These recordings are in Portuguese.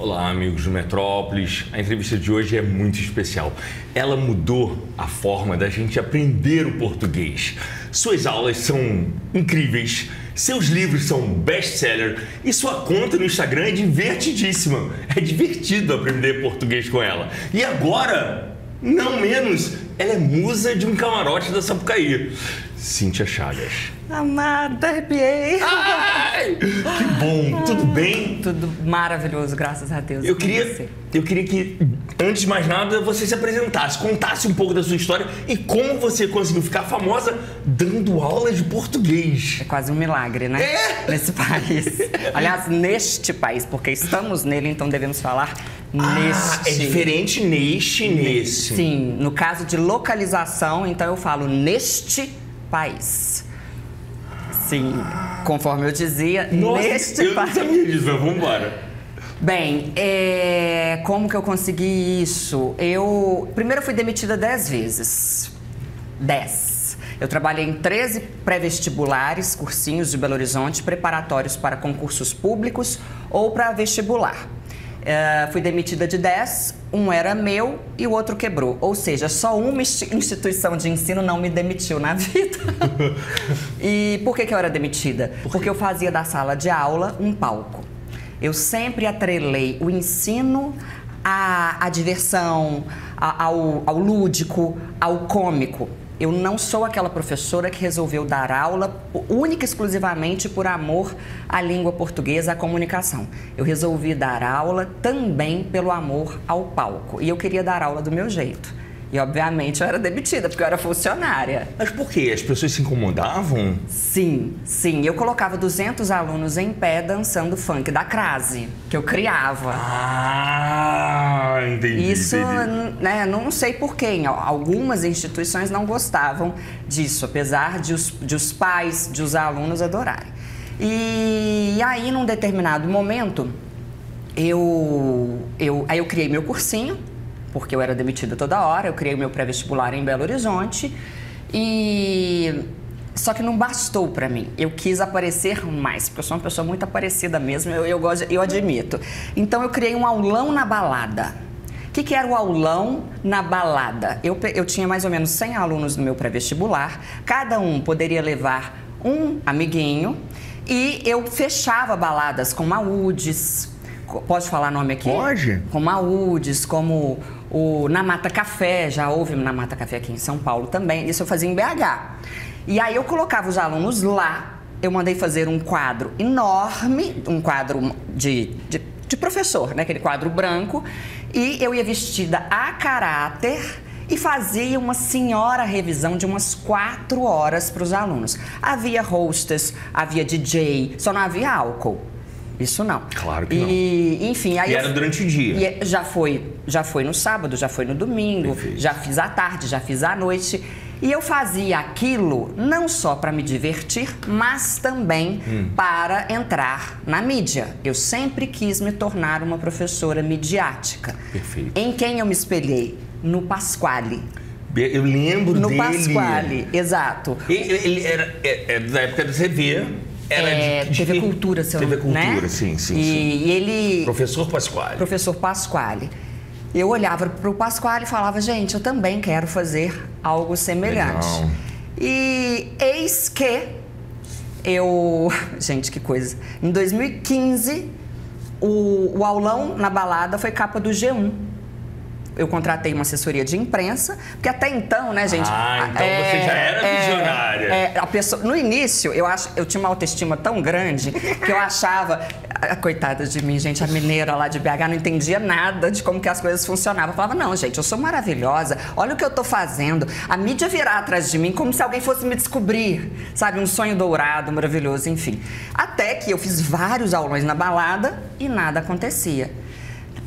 Olá, amigos do Metrópolis. A entrevista de hoje é muito especial. Ela mudou a forma da gente aprender o português. Suas aulas são incríveis, seus livros são best-seller e sua conta no Instagram é divertidíssima. É divertido aprender português com ela. E agora, não menos, ela é musa de um camarote da Sapucaí. Cíntia Chagas. Amada, arrepiei. Ai, que bom, tudo bem? Tudo maravilhoso, graças a Deus. Eu queria, eu queria que, antes de mais nada, você se apresentasse, contasse um pouco da sua história e como você conseguiu ficar famosa dando aulas de português. É quase um milagre, né? É. Nesse país. Aliás, neste país, porque estamos nele, então devemos falar Ah, neste. é diferente neste e nesse. Sim, no caso de localização, então eu falo neste país. Sim, conforme eu dizia, Nossa, neste eu não país. sabia disso, mas vamos embora. Bem, é, como que eu consegui isso? Eu primeiro fui demitida dez vezes. Dez. Eu trabalhei em 13 pré-vestibulares, cursinhos de Belo Horizonte, preparatórios para concursos públicos ou para vestibular. É, fui demitida de 10, um era meu e o outro quebrou. Ou seja, só uma insti- instituição de ensino não me demitiu na vida. e por que, que eu era demitida? Porque eu fazia da sala de aula um palco. Eu sempre atrelei o ensino à, à diversão, ao, ao lúdico, ao cômico. Eu não sou aquela professora que resolveu dar aula única e exclusivamente por amor à língua portuguesa, à comunicação. Eu resolvi dar aula também pelo amor ao palco. E eu queria dar aula do meu jeito. E, obviamente, eu era demitida, porque eu era funcionária. Mas por quê? As pessoas se incomodavam? Sim, sim. Eu colocava 200 alunos em pé dançando funk da crase, que eu criava. Ah, entendi. Isso, entendi. né, não sei porquê. Em al- Algumas instituições não gostavam disso, apesar de os, de os pais, de os alunos adorarem. E, aí, num determinado momento, eu, eu, aí eu criei meu cursinho, porque eu era demitida toda hora, eu criei meu pré-vestibular em Belo Horizonte e só que não bastou para mim. Eu quis aparecer mais, porque eu sou uma pessoa muito aparecida mesmo, eu, eu, gosto, eu admito. Então eu criei um aulão na balada. O que, que era o aulão na balada? Eu, eu tinha mais ou menos 100 alunos no meu pré-vestibular, cada um poderia levar um amiguinho e eu fechava baladas com maúdes. Pode falar nome aqui? Pode. Com maúdes, como o Na Mata Café, já houve Na Mata Café aqui em São Paulo também. Isso eu fazia em BH. E aí eu colocava os alunos lá, eu mandei fazer um quadro enorme, um quadro de, de, de professor, né? Aquele quadro branco. E eu ia vestida a caráter e fazia uma senhora revisão de umas quatro horas para os alunos. Havia hostess, havia DJ, só não havia álcool. Isso não. Claro que e, Enfim, aí E era durante o dia. é- já foi, já foi no sábado, já foi no domingo, Perfeito. já fiz à tarde, já fiz à noite. E eu fazia aquilo não só para me divertir, mas também Hum. para entrar na mídia. Eu sempre quis me tornar uma professora midiática. Perfeito. Em quem eu me espelhei? No Pasquale. Eu lembro No dele. Pasquale, exato. Ele, ele era é, é da época da TV. Era É, de, de TV Cultura, seu TV Cultura, né? sim, sim, e, sim. E ele... Professor Pasquale. professor Pasquale. Eu olhava para o Pasquale e falava, gente, eu também quero fazer algo semelhante. Legal. E eis que eu. Gente, que coisa. Em 2015, o, o aulão na balada foi capa do G1. Eu contratei uma assessoria de imprensa, porque até então, né, gente? Ah, então você já era visionária. é, a pessoa, no início, eu acho, eu tinha uma autoestima tão grande que eu achava, a, coitada de mim, gente, a mineira lá de BH não entendia nada de como que as coisas funcionavam. Eu falava, não, gente, eu sou maravilhosa, olha o que eu tô fazendo. A mídia virá atrás de mim como se alguém fosse me descobrir, sabe? Um sonho dourado, maravilhoso, enfim. Até que eu fiz vários aulões na balada e nada acontecia.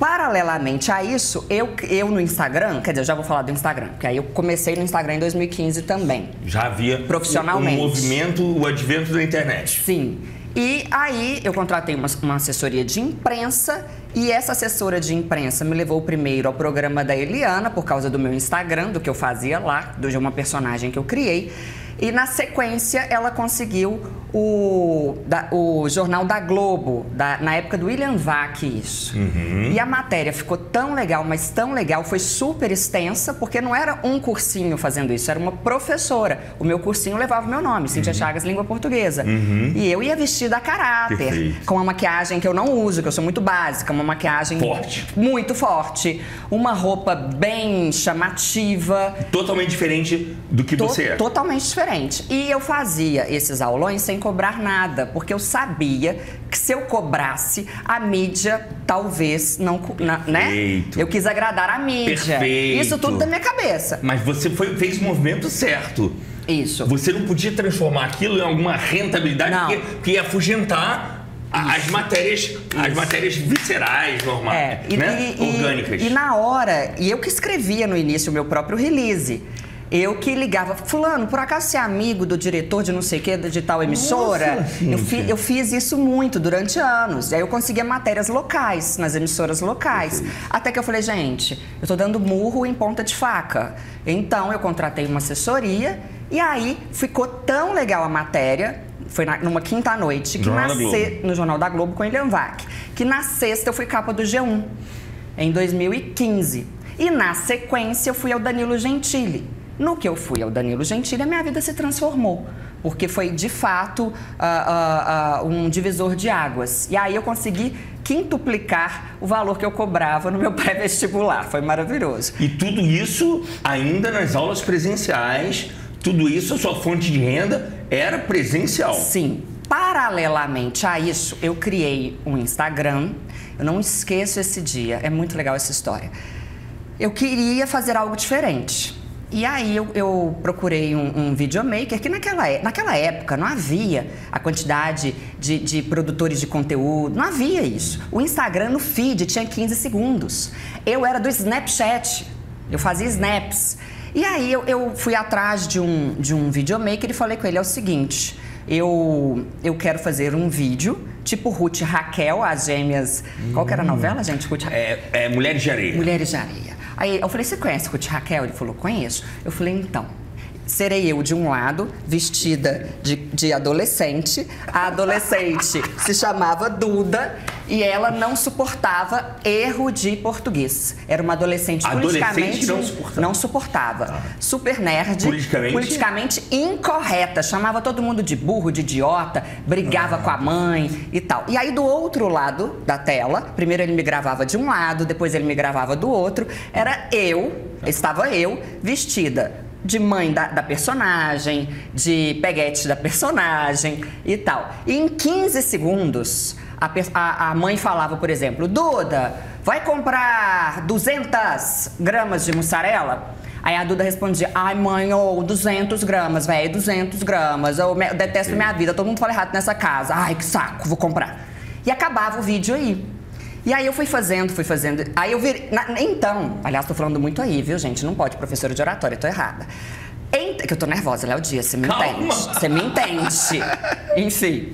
Paralelamente a isso, eu, eu no Instagram, quer dizer, eu já vou falar do Instagram, porque aí eu comecei no Instagram em 2015 também. Já havia Profissionalmente. o, o movimento, o advento da internet. Sim. E aí eu contratei uma, uma assessoria de imprensa e essa assessora de imprensa me levou primeiro ao programa da Eliana por causa do meu Instagram, do que eu fazia lá, de uma personagem que eu criei. E na sequência ela conseguiu o, da, o jornal da Globo, da, na época do William Vac, isso. Uhum. E a matéria ficou tão legal, mas tão legal, foi super extensa, porque não era um cursinho fazendo isso, era uma professora. O meu cursinho levava o meu nome, Cintia uhum. Chagas, Língua Portuguesa. Uhum. E eu ia vestida a caráter, Perfeito. com uma maquiagem que eu não uso, que eu sou muito básica, uma maquiagem forte. muito forte, uma roupa bem chamativa. Totalmente diferente do que to você é. Totalmente diferente. E eu fazia esses aulões sem cobrar nada, porque eu sabia que se eu cobrasse, a mídia talvez não. Né? Eu quis agradar a mídia. Perfeito. Isso tudo da minha cabeça. Mas você foi, fez o movimento certo. Isso. Você não podia transformar aquilo em alguma rentabilidade não. que, que ia afugentar as matérias, Isso. as matérias viscerais, normais, é, e, né? e, orgânicas. E, e, na hora, e eu que escrevia no início o meu próprio release. Eu que ligava, fulano, por acaso você é amigo do diretor de não sei o que, de tal emissora? Nossa, eu, fi, eu, fiz isso muito durante anos. E aí eu conseguia matérias locais, nas emissoras locais. Até que eu falei, gente, eu tô dando murro em ponta de faca. Então eu contratei uma assessoria e aí ficou tão legal a matéria foi na, numa quinta-noite, que na se, no Jornal da Globo com Elian Vac, que na sexta eu fui capa do G1, em 2015. E na sequência eu fui ao Danilo Gentili. No que eu fui ao Danilo Gentili, a minha vida se transformou, porque foi de fato uh, uh, uh, um divisor de águas. E aí eu consegui quintuplicar o valor que eu cobrava no meu pré-vestibular. Foi maravilhoso. E tudo isso ainda nas aulas presenciais tudo isso, a sua fonte de renda era presencial. Sim. Paralelamente a isso, eu criei um Instagram. Eu não esqueço esse dia, é muito legal essa história. Eu queria fazer algo diferente. E aí eu, eu procurei um, um, videomaker que naquela, naquela época não havia a quantidade de, de, produtores de conteúdo, não havia isso. O Instagram no feed tinha 15 segundos. Eu era do Snapchat, eu fazia snaps. E aí eu, eu fui atrás de um, de um videomaker e falei com ele: é o seguinte, eu, eu quero fazer um vídeo, tipo Ruth e Raquel, as gêmeas. Hum. Qual que era a novela, gente? Ruth é, é Mulheres de Areia. Mulheres de Areia. Aí eu falei: você conhece e Raquel? Ele falou: conheço. Eu falei: então serei eu de um lado, vestida de, de adolescente. A adolescente se chamava Duda e ela não suportava erro de português. Era uma adolescente, adolescente politicamente não suportava. Não suportava. Ah. Super nerd, politicamente? politicamente incorreta, chamava todo mundo de burro, de idiota, brigava ah. com a mãe e tal. E aí do outro lado da tela, primeiro ele me gravava de um lado, depois ele me gravava do outro, era eu, estava eu vestida de mãe da, da, personagem, de peguete da personagem e tal. E em 15 segundos, a, a, a, mãe falava, por exemplo, Duda, vai comprar 200 gramas de mussarela? Aí a Duda respondia, ai mãe, ou oh, 200 gramas, velho, 200 gramas, eu, me, eu detesto minha vida, todo mundo fala errado nessa casa, ai que saco, vou comprar. E acabava o vídeo aí. E aí eu fui fazendo, fui fazendo. Aí eu vi. então, aliás, tô falando muito aí, viu, gente? Não pode, professora de oratória, tô errada. Ent... Que eu tô nervosa, Léo Dias, você me Calma. entende. Você me entende. Enfim.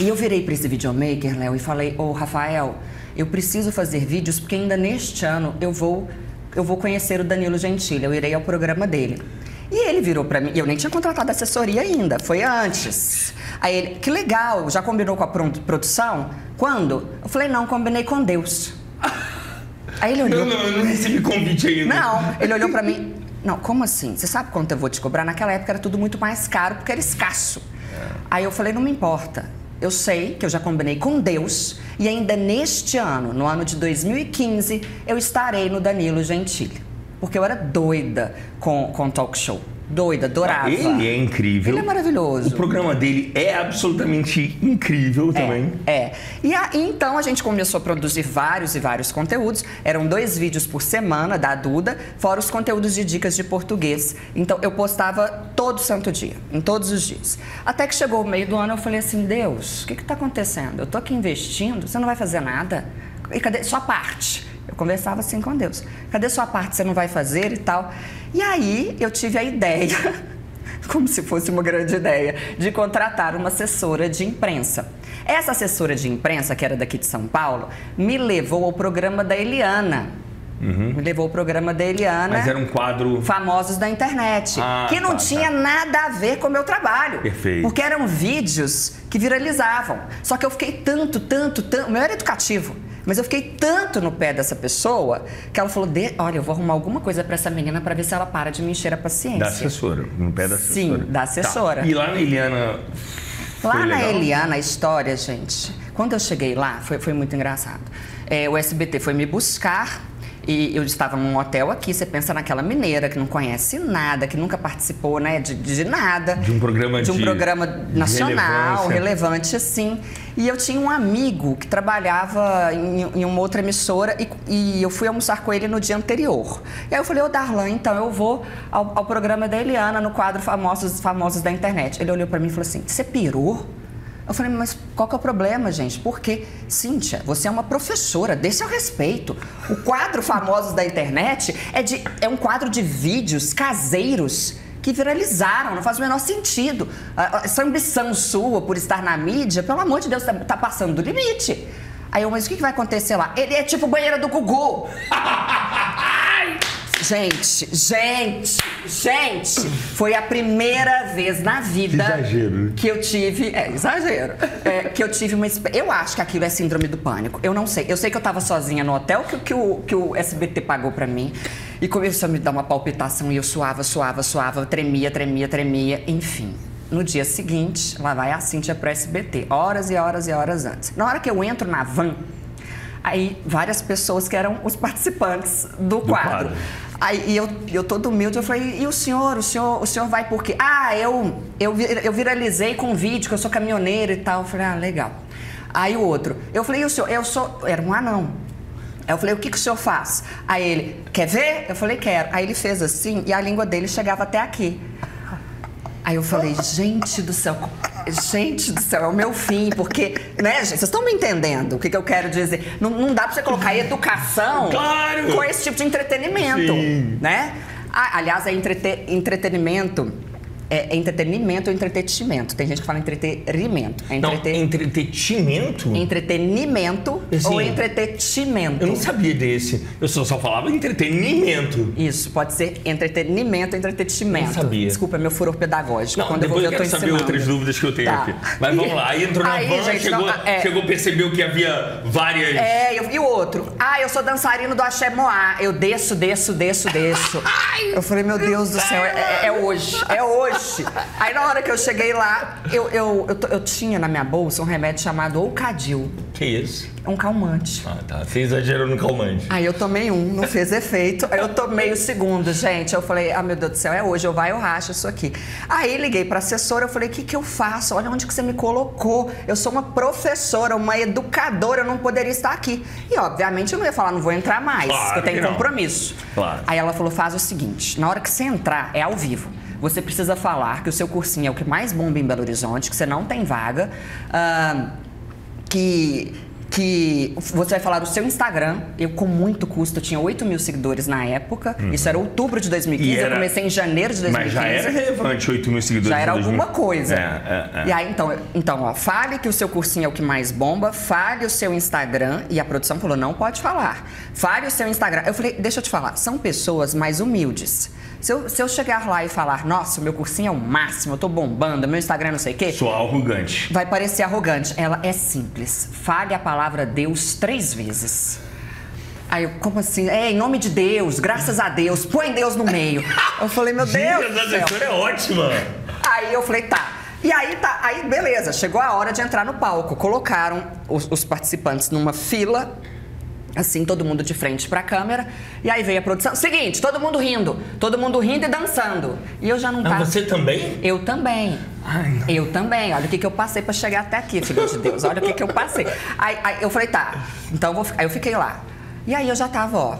E eu virei para esse videomaker, Léo, e falei: Ô, oh, Rafael, eu preciso fazer vídeos porque ainda neste ano eu vou, eu vou conhecer o Danilo Gentili, eu irei ao programa dele. E ele virou para mim, eu nem tinha contratado assessoria ainda, foi antes. Aí ele, que legal, já combinou com a produção? Quando? Eu falei, não, combinei com Deus. Aí ele olhou. Não, não, eu não recebi convite ainda. Não, ele olhou para mim. Não, como assim? Você sabe quanto eu vou te cobrar? Naquela época era tudo muito mais caro porque era escasso. É. Aí eu falei, não me importa. Eu sei que eu já combinei com Deus e ainda neste ano, no ano de 2015, eu estarei no Danilo Gentili. Porque eu era doida com, com talk show doida, adorava. Ele é incrível. Ele é maravilhoso. O programa dele é absolutamente incrível também. É. é. E aí, então a gente começou a produzir vários e vários conteúdos. Eram dois vídeos por semana da Duda, fora os conteúdos de dicas de português. Então eu postava todo santo dia, em todos os dias. Até que chegou o meio do ano, eu falei assim: Deus, o que está acontecendo? Eu tô aqui investindo, você não vai fazer nada? E cadê sua parte? Eu conversava assim com Deus. Cadê sua parte? Você não vai fazer e tal. E aí eu tive a ideia, como se fosse uma grande ideia, de contratar uma assessora de imprensa. Essa assessora de imprensa, que era daqui de São Paulo, me levou ao programa da Eliana, Uhum. Me levou o programa da Eliana. Mas era um quadro. Famosos da internet. Ah, que não tá, tinha tá. nada a ver com o meu trabalho. Perfeito. Porque eram vídeos que viralizavam. Só que eu fiquei tanto, tanto, tanto. O meu era educativo. Mas eu fiquei tanto no pé dessa pessoa que ela falou: olha, eu vou arrumar alguma coisa para essa menina para ver se ela para de me encher a paciência. Da assessora, no pé da assessora. Sim, da assessora. Tá. E lá na Eliana. Lá na Eliana, a história, gente, quando eu cheguei lá, foi, foi muito engraçado. É, o SBT foi me buscar e eu estava num hotel aqui, você pensa naquela mineira que não conhece nada, que nunca participou né, de, de nada. De um programa de um de, programa nacional, relevante assim. E eu tinha um amigo que trabalhava em, em uma outra emissora e, e, eu fui almoçar com ele no dia anterior. E aí eu falei, ô Darlan, então eu vou ao, ao programa da Eliana, no quadro Famosos, Famosos da Internet. Ele olhou para mim e falou assim: você pirou? Eu falei, mas qual que é o problema, gente? Porque, Cíntia, você é uma professora, dê seu respeito. O quadro Famosos da Internet é, de, é um quadro de vídeos caseiros que viralizaram, não faz o menor sentido. Essa ambição sua por estar na mídia, pelo amor de Deus, tá, tá passando do limite. Aí eu, mas o que, que vai acontecer lá? Ele é tipo banheira do Gugu. Gente, gente, gente, foi a primeira vez na vida exagero. Né? que eu tive, é exagero, é, que eu tive uma, eu acho que aquilo é síndrome do pânico. Eu não sei. Eu sei que eu tava sozinha no hotel que, que, o, que o SBT pagou para mim e começou a me dar uma palpitação e eu suava, suava, suava, tremia, tremia, tremia, enfim. No dia seguinte, lá vai a Cintia pro SBT, horas e horas e horas antes. Na hora que eu entro na van, aí várias pessoas que eram os participantes do, do quadro. quadro. Aí eu, eu todo humilde, eu falei, e o senhor? O senhor, o senhor vai por quê? Ah, eu, eu, eu viralizei com um vídeo que eu sou caminhoneiro e tal. Eu falei, ah, legal. Aí o outro, eu falei, e o senhor? Eu sou. Era um anão. Aí eu falei, o que, que o senhor faz? Aí ele, quer ver? Eu falei, quero. Aí ele fez assim e a língua dele chegava até aqui. Aí eu falei, gente do céu, gente do céu, é o meu fim, porque, né, gente, vocês estão me entendendo o que, que eu quero dizer? Não, não dá pra você colocar educação claro. com esse tipo de entretenimento, Sim. né? Ah, aliás, é entrete entretenimento é, é entretenimento ou entretenimento? Tem gente que fala entretenimento. É entrete... Não, entretenimento? Entretenimento ou entretenimento. Eu não sabia desse. Eu só, só falava entretenimento. Isso, pode ser entretenimento ou entretenimento. Eu sabia. Desculpa, é meu furor pedagógico. Não, Quando depois eu, vou, eu, eu quero saber outras dúvidas que eu tenho tá. aqui. Mas vamos lá. Aí entrou na Aí, van, gente, chegou, não, é... chegou, percebeu que havia várias... É, eu, e o outro? Ah, eu sou dançarino do Axé Moá. Eu desço, desço, desço, desço. eu falei, meu Deus do céu, é, é hoje. É hoje. Aí na hora que eu cheguei lá, eu, eu, eu, eu tinha na minha bolsa um remédio chamado Ocadil. Que isso? É um calmante. Ah, tá. Você exagerou no calmante. Aí eu tomei um, não fez efeito. Aí eu tomei o segundo, gente. Eu falei, ah, meu Deus do céu, é hoje, eu vai, eu racho isso aqui. Aí liguei pra assessora, eu falei, o que, que eu faço? Olha onde que você me colocou. Eu sou uma professora, uma educadora, eu não poderia estar aqui. E, obviamente, eu não ia falar, não vou entrar mais, claro eu tenho compromisso. Claro. Aí ela falou, faz o seguinte, na hora que você entrar, é ao vivo você precisa falar que o seu cursinho é o que mais bomba em Belo Horizonte, que você não tem vaga, uh, que que você vai falar do seu Instagram. Eu, com muito custo, tinha 8 mil seguidores na época. Uhum. Isso era outubro de 2015. Era... Eu comecei em janeiro de 2015. Mas já era relevante 8 mil seguidores. Já era alguma coisa. É, é, é. E aí, então, então ó, fale que o seu cursinho é o que mais bomba. Fale o seu Instagram. E a produção falou, não pode falar. Fale o seu Instagram. Eu falei, deixa eu te falar. São pessoas mais humildes. Se eu, se eu chegar lá e falar, nossa, meu cursinho é o máximo, eu tô bombando, meu Instagram não sei o quê. Sou arrogante. Vai parecer arrogante. Ela é simples. Fale a palavra Deus três vezes. Aí eu, como assim? É, em nome de Deus, graças a Deus, põe Deus no meio. Eu falei, meu Deus. Essa história é ótima. Aí eu falei, tá. E aí tá, aí beleza, chegou a hora de entrar no palco. Colocaram os, os participantes numa fila assim, todo mundo de frente para a câmera. E aí veio a produção. Seguinte, todo mundo rindo, todo mundo rindo e dançando. E eu já não tava. Ah, você também? Eu também. Ai, eu também. Olha o que, que eu passei para chegar até aqui, filho de Deus. Olha o que, que eu passei. Aí, aí eu falei, tá, então eu vou. Aí eu fiquei lá. E aí eu já tava, ó,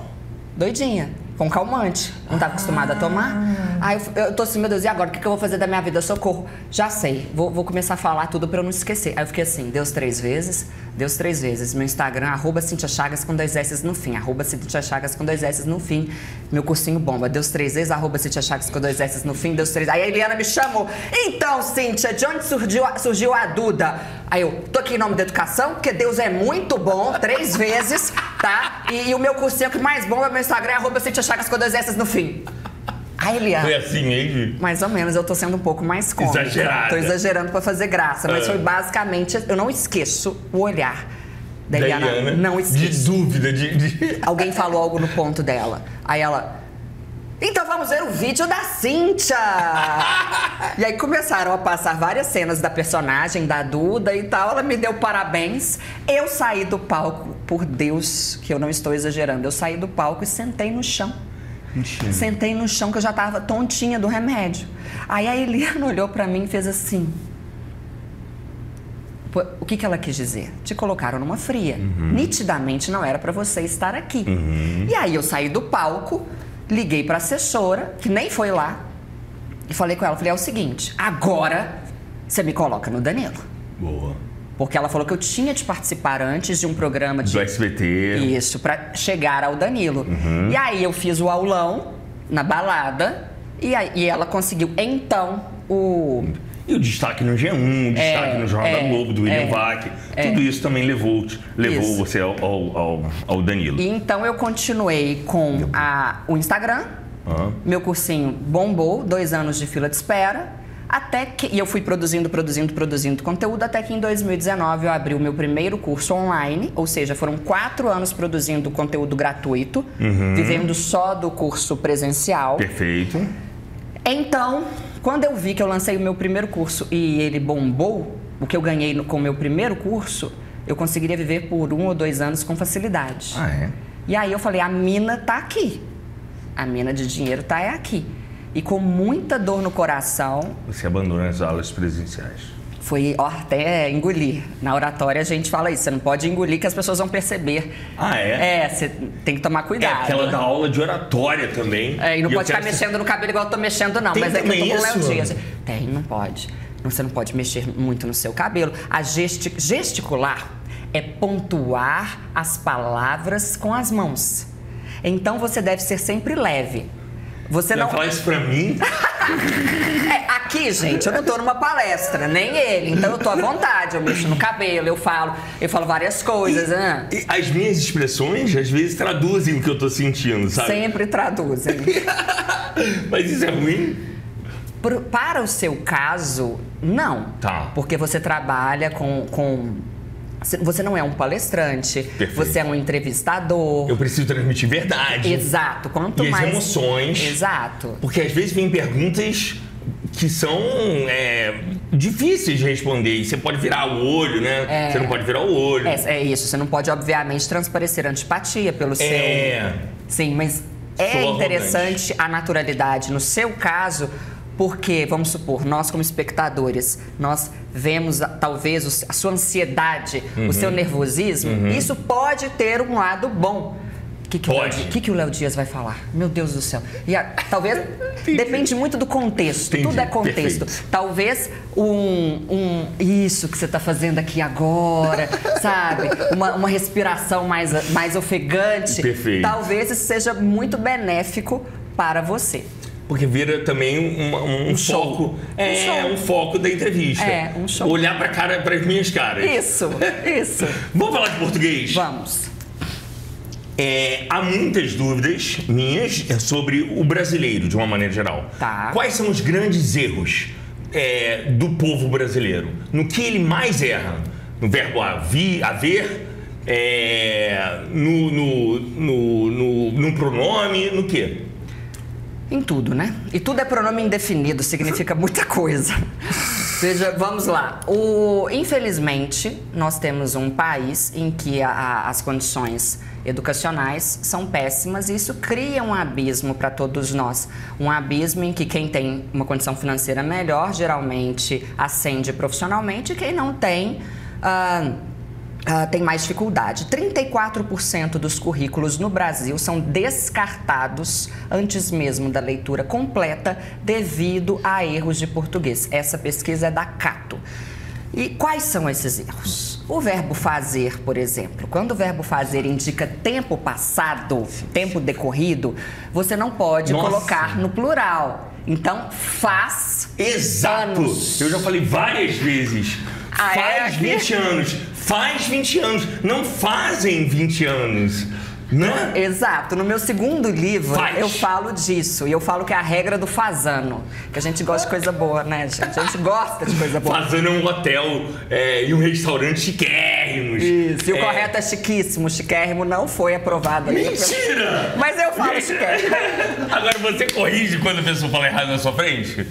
doidinha com calmante. Não estava acostumada a tomar. Aí eu, eu tô assim, meu Deus, e agora? O que, que eu vou fazer da minha vida? Socorro. Já sei. Vou, vou começar a falar tudo para eu não esquecer. Aí eu fiquei assim, Deus três vezes, Deus três vezes. Meu Instagram, arroba Cintia Chagas com dois S no fim. Arroba Cintia Chagas com dois S no fim. Meu cursinho bomba. Deus três vezes, arroba Cintia Chagas com dois S no fim. Deus três Aí a Eliana me chamou. Então, Cintia, de onde surgiu, surgiu a Duda? Aí eu, tô aqui em nome da educação, porque Deus é muito bom, três vezes, tá? E, e o meu cursinho que mais bom é meu Instagram, arroba Cintia Chagas com dois S no fim. Foi assim mesmo? mais ou menos, eu tô sendo um pouco mais cômica. Exagerada. Tô exagerando pra fazer graça, mas Ah. foi basicamente, eu não esqueço o olhar da Da Eliana. Eliana, Não De esqueço. dúvida, de... de- Alguém falou algo no ponto dela. Aí ela. Então vamos ver o vídeo da Cíntia! e aí começaram a passar várias cenas da personagem, da Duda e tal. Ela me deu parabéns. Eu saí do palco, por Deus, que eu não estou exagerando. Eu saí do palco e sentei no chão. Mentira. Sentei no chão que eu já tava tontinha do remédio. Aí a Eliana olhou pra mim e fez assim. O que, que ela quis dizer? Te colocaram numa fria. Nitidamente não era pra você estar aqui. E aí eu saí do palco, liguei pra assessora, que nem foi lá, e falei com ela, falei, é o seguinte, agora você me coloca no Danilo. Boa. Porque ela falou que eu tinha de participar antes de um programa de Do SBT. isso, pra chegar ao Danilo. E aí eu fiz o aulão na balada e, aí, e ela conseguiu então o. E o destaque no G1, o destaque É, no Jornal é, da Globo, do William é, Vac. Tudo isso também levou, levou Isso. você ao, ao, ao- Danilo. E então eu continuei com a, o Instagram. Ah. Meu cursinho bombou, dois anos de fila de espera. Até que. E eu fui produzindo, produzindo, produzindo conteúdo, até que em 2019 eu abri o meu primeiro curso online. Ou seja, foram quatro anos produzindo conteúdo gratuito, vivendo só do curso presencial. Perfeito. Então, quando eu vi que eu lancei o meu primeiro curso e ele bombou, o que eu ganhei no- com o meu primeiro curso, eu conseguiria viver por um ou dois anos com facilidade. Ah, é? E aí eu falei, a mina tá aqui. A mina de dinheiro tá é aqui. E com muita dor no coração, Você abandona as aulas presenciais. foi ó, até engolir. Na oratória a gente fala isso, você não pode engolir que as pessoas vão perceber. Ah, é? É, você tem que tomar É, cuidado. porque ela dá aula de oratória também. É, e não eu pode ficar quero- mexendo no cabelo igual eu tô mexendo, não. Tem Mas é que eu tô com o Léo? Dias. Tem, não pode. Você não pode mexer muito no seu cabelo. A gesti- gesticular é pontuar as palavras com as mãos. Então você deve ser sempre leve. Você Você não. vai falar isso pra mim? É, aqui, gente, eu não tô numa palestra, nem ele. Então eu tô à vontade, eu mexo no cabelo, eu falo, eu falo várias coisas, né? E as minhas expressões, às vezes, traduzem o que eu tô sentindo, sabe? Sempre traduzem. Mas isso é ruim? Pro- para o seu caso, não. Tá. Porque você trabalha com. com você não é um palestrante, Perfeito. você é um entrevistador. Eu preciso transmitir verdade. Exato. Quanto E as mais. emoções. Exato. Porque às vezes vem perguntas que são é, difíceis de responder. E você pode virar o olho, né? Você não pode virar o olho. É, é isso. Você não pode, obviamente, transparecer antipatia pelo seu. É. Sim, mas é Sou interessante a naturalidade. No seu caso, porque, vamos supor, nós como espectadores, nós vemos talvez o- a sua ansiedade, Uhum. o seu nervosismo, isso pode ter um lado bom. O que, que, o Pode. Di- que, que o Léo Dias vai falar? Meu Deus do céu. E a- talvez. depende muito do contexto. Entendi, Tudo é contexto. perfeito. Talvez um, um. Isso que você está fazendo aqui agora, sabe? Uma, uma respiração mais, mais ofegante. Perfeito. Talvez isso seja muito benéfico para você. Porque vira também um, um Um foco. É, Um show. um foco da entrevista. É, um show. Olhar pra cara, para as minhas caras. Isso, isso. Vamos falar de português? Vamos. É, há muitas dúvidas minhas sobre o brasileiro, de uma maneira geral. Tá. Quais são os grandes erros é, do povo brasileiro? No que ele mais erra? No verbo havi, haver? É, no, no, no, no, no pronome? No quê? Em tudo, né? E tudo é pronome indefinido, significa muita coisa. Veja, vamos lá. O, infelizmente, nós temos um país em que a- a- as condições educacionais são péssimas e isso cria um abismo para todos nós. Um abismo em que quem tem uma condição financeira melhor geralmente ascende profissionalmente e quem não tem. ah, ah, tem mais dificuldade. 34% dos currículos no Brasil são descartados antes mesmo da leitura completa devido a erros de português. Essa pesquisa é da Cato. E quais são esses erros? O verbo fazer, por exemplo, quando o verbo fazer indica tempo passado, tempo decorrido, você não pode Nossa. colocar no plural. Então, faz Exato! anos. Eu já falei várias vezes. Ah, é Faz aqui? 20 anos. Faz 20 anos. Não fazem 20 anos. Né? Exato. No meu segundo livro, Faz. eu falo disso. E eu falo que é a regra do fazano. Que a gente gosta de coisa boa, né, gente? A gente gosta de coisa boa. Fazendo um hotel é, e um restaurante chiquérrimos. Isso. E o É, correto é chiquíssimo. Chiquérrimo não foi aprovado. Mentira! Mas eu falo chiquérrimo. Agora você corrige quando a pessoa fala errado na sua frente?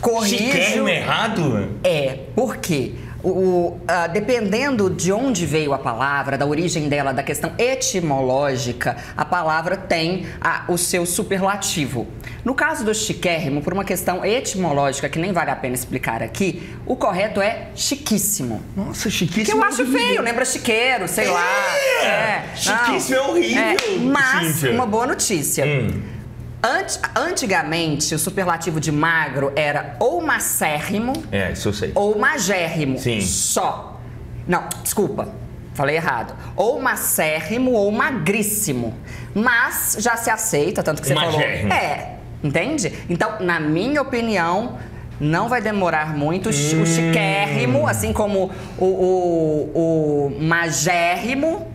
Corrijo. Chiquérrimo errado? É, por quê? O, ah, dependendo de onde veio a palavra, da origem dela, da questão etimológica, a palavra tem a- o seu superlativo. No caso do chiquérrimo, por uma questão etimológica que nem vale a pena explicar aqui, o correto é chiquíssimo. Nossa, Que chiquíssimo. eu acho feio, lembra chiqueiro, sei lá. É, chiquíssimo é horrível, mas, Cíntia. uma boa notícia. Hum. Ant- antigamente, o superlativo de magro era ou macérrimo É, isso eu sei. ou magérrimo. Sim. Só. Não, desculpa. Falei errado. Ou macérrimo ou magríssimo. Mas já se aceita, tanto que você Magérrimo. falou. É. Entende? Então, na minha opinião, não vai demorar muito. Hum. O chiquérrimo, assim como o, o, o magérrimo,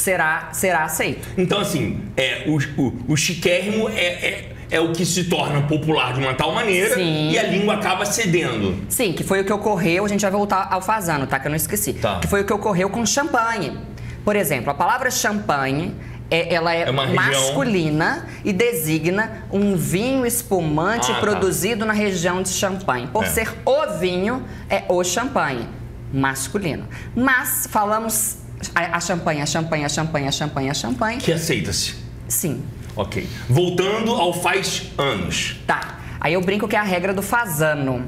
será, será aceito. Então, assim, é, o, o, o chiquérrimo é, é, é o que se torna popular de uma tal maneira Sim. e a língua acaba cedendo. Sim, que foi o que ocorreu, a gente vai voltar ao fazano, tá? Que eu não esqueci. Tá. Que foi o que ocorreu com champanhe. Por exemplo, a palavra champanhe, é- ela é, É uma região- masculina e designa um vinho espumante Ah, tá. produzido na região de Champagne. Por É. ser o vinho, é o champanhe, masculino. Mas falamos a, a champanhe, a champanhe, a champanhe, a champanhe, a champanhe. Que aceita-se. Sim, Ok. Voltando ao faz anos. Tá. Aí eu brinco que é a regra do fazano.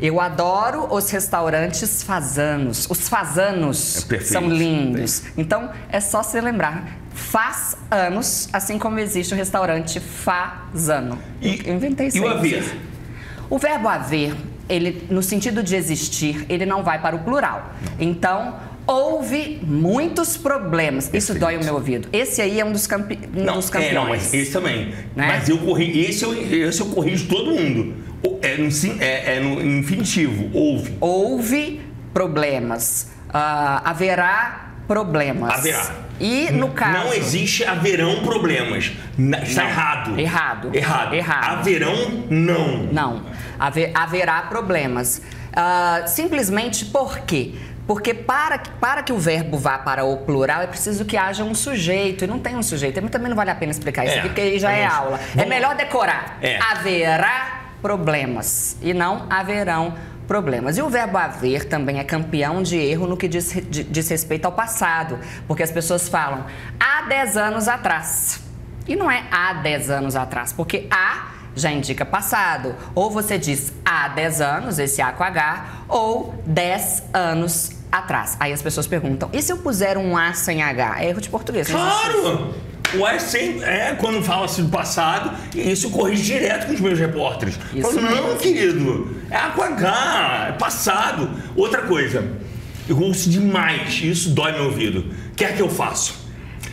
Eu adoro os restaurantes fazanos. Os fazanos É são lindos. Então é só se lembrar. Faz anos, assim como existe o restaurante fazano. E- eu inventei isso e o haver? O verbo haver, ele, no sentido de existir, ele não vai para o plural. Então, houve muitos problemas. Isso dói o meu ouvido. Esse aí é um dos, campe... um dos campeões. É, não, mas esse também. Né? Mas eu corri, esse eu, esse eu corrijo todo mundo. É no, é, é no infinitivo, houve. houve problemas, ah, haverá problemas. Haverá. E no caso. Não existe haverão problemas. Está Não. errado. Errado. Errado. Errado. Haverão, não. Não, haver- haverá problemas. Ah, simplesmente por quê? Porque para, que- para que o verbo vá para o plural é preciso que haja um sujeito. E não tem um sujeito. E Também não vale a pena explicar isso É, aqui, porque aí já é vamos- aula. É vamos- melhor decorar. É. Haverá problemas. E não haverão problemas. E o verbo haver também é campeão de erro no que diz, diz respeito ao passado. Porque as pessoas falam há 10 anos atrás. E não é há 10 anos atrás, porque há já indica passado. Ou você diz há 10 anos, esse A com H, ou 10 anos atrás. Aí as pessoas perguntam: e se eu puser um A sem H? É erro de português. isso. Claro! O é sempre. É, quando fala-se do passado, isso eu corrijo direto com os meus repórteres. Isso Falo, não, mesmo. querido, é A com H, é passado. Outra coisa, eu ouço demais, isso dói meu ouvido. Quer que eu faça?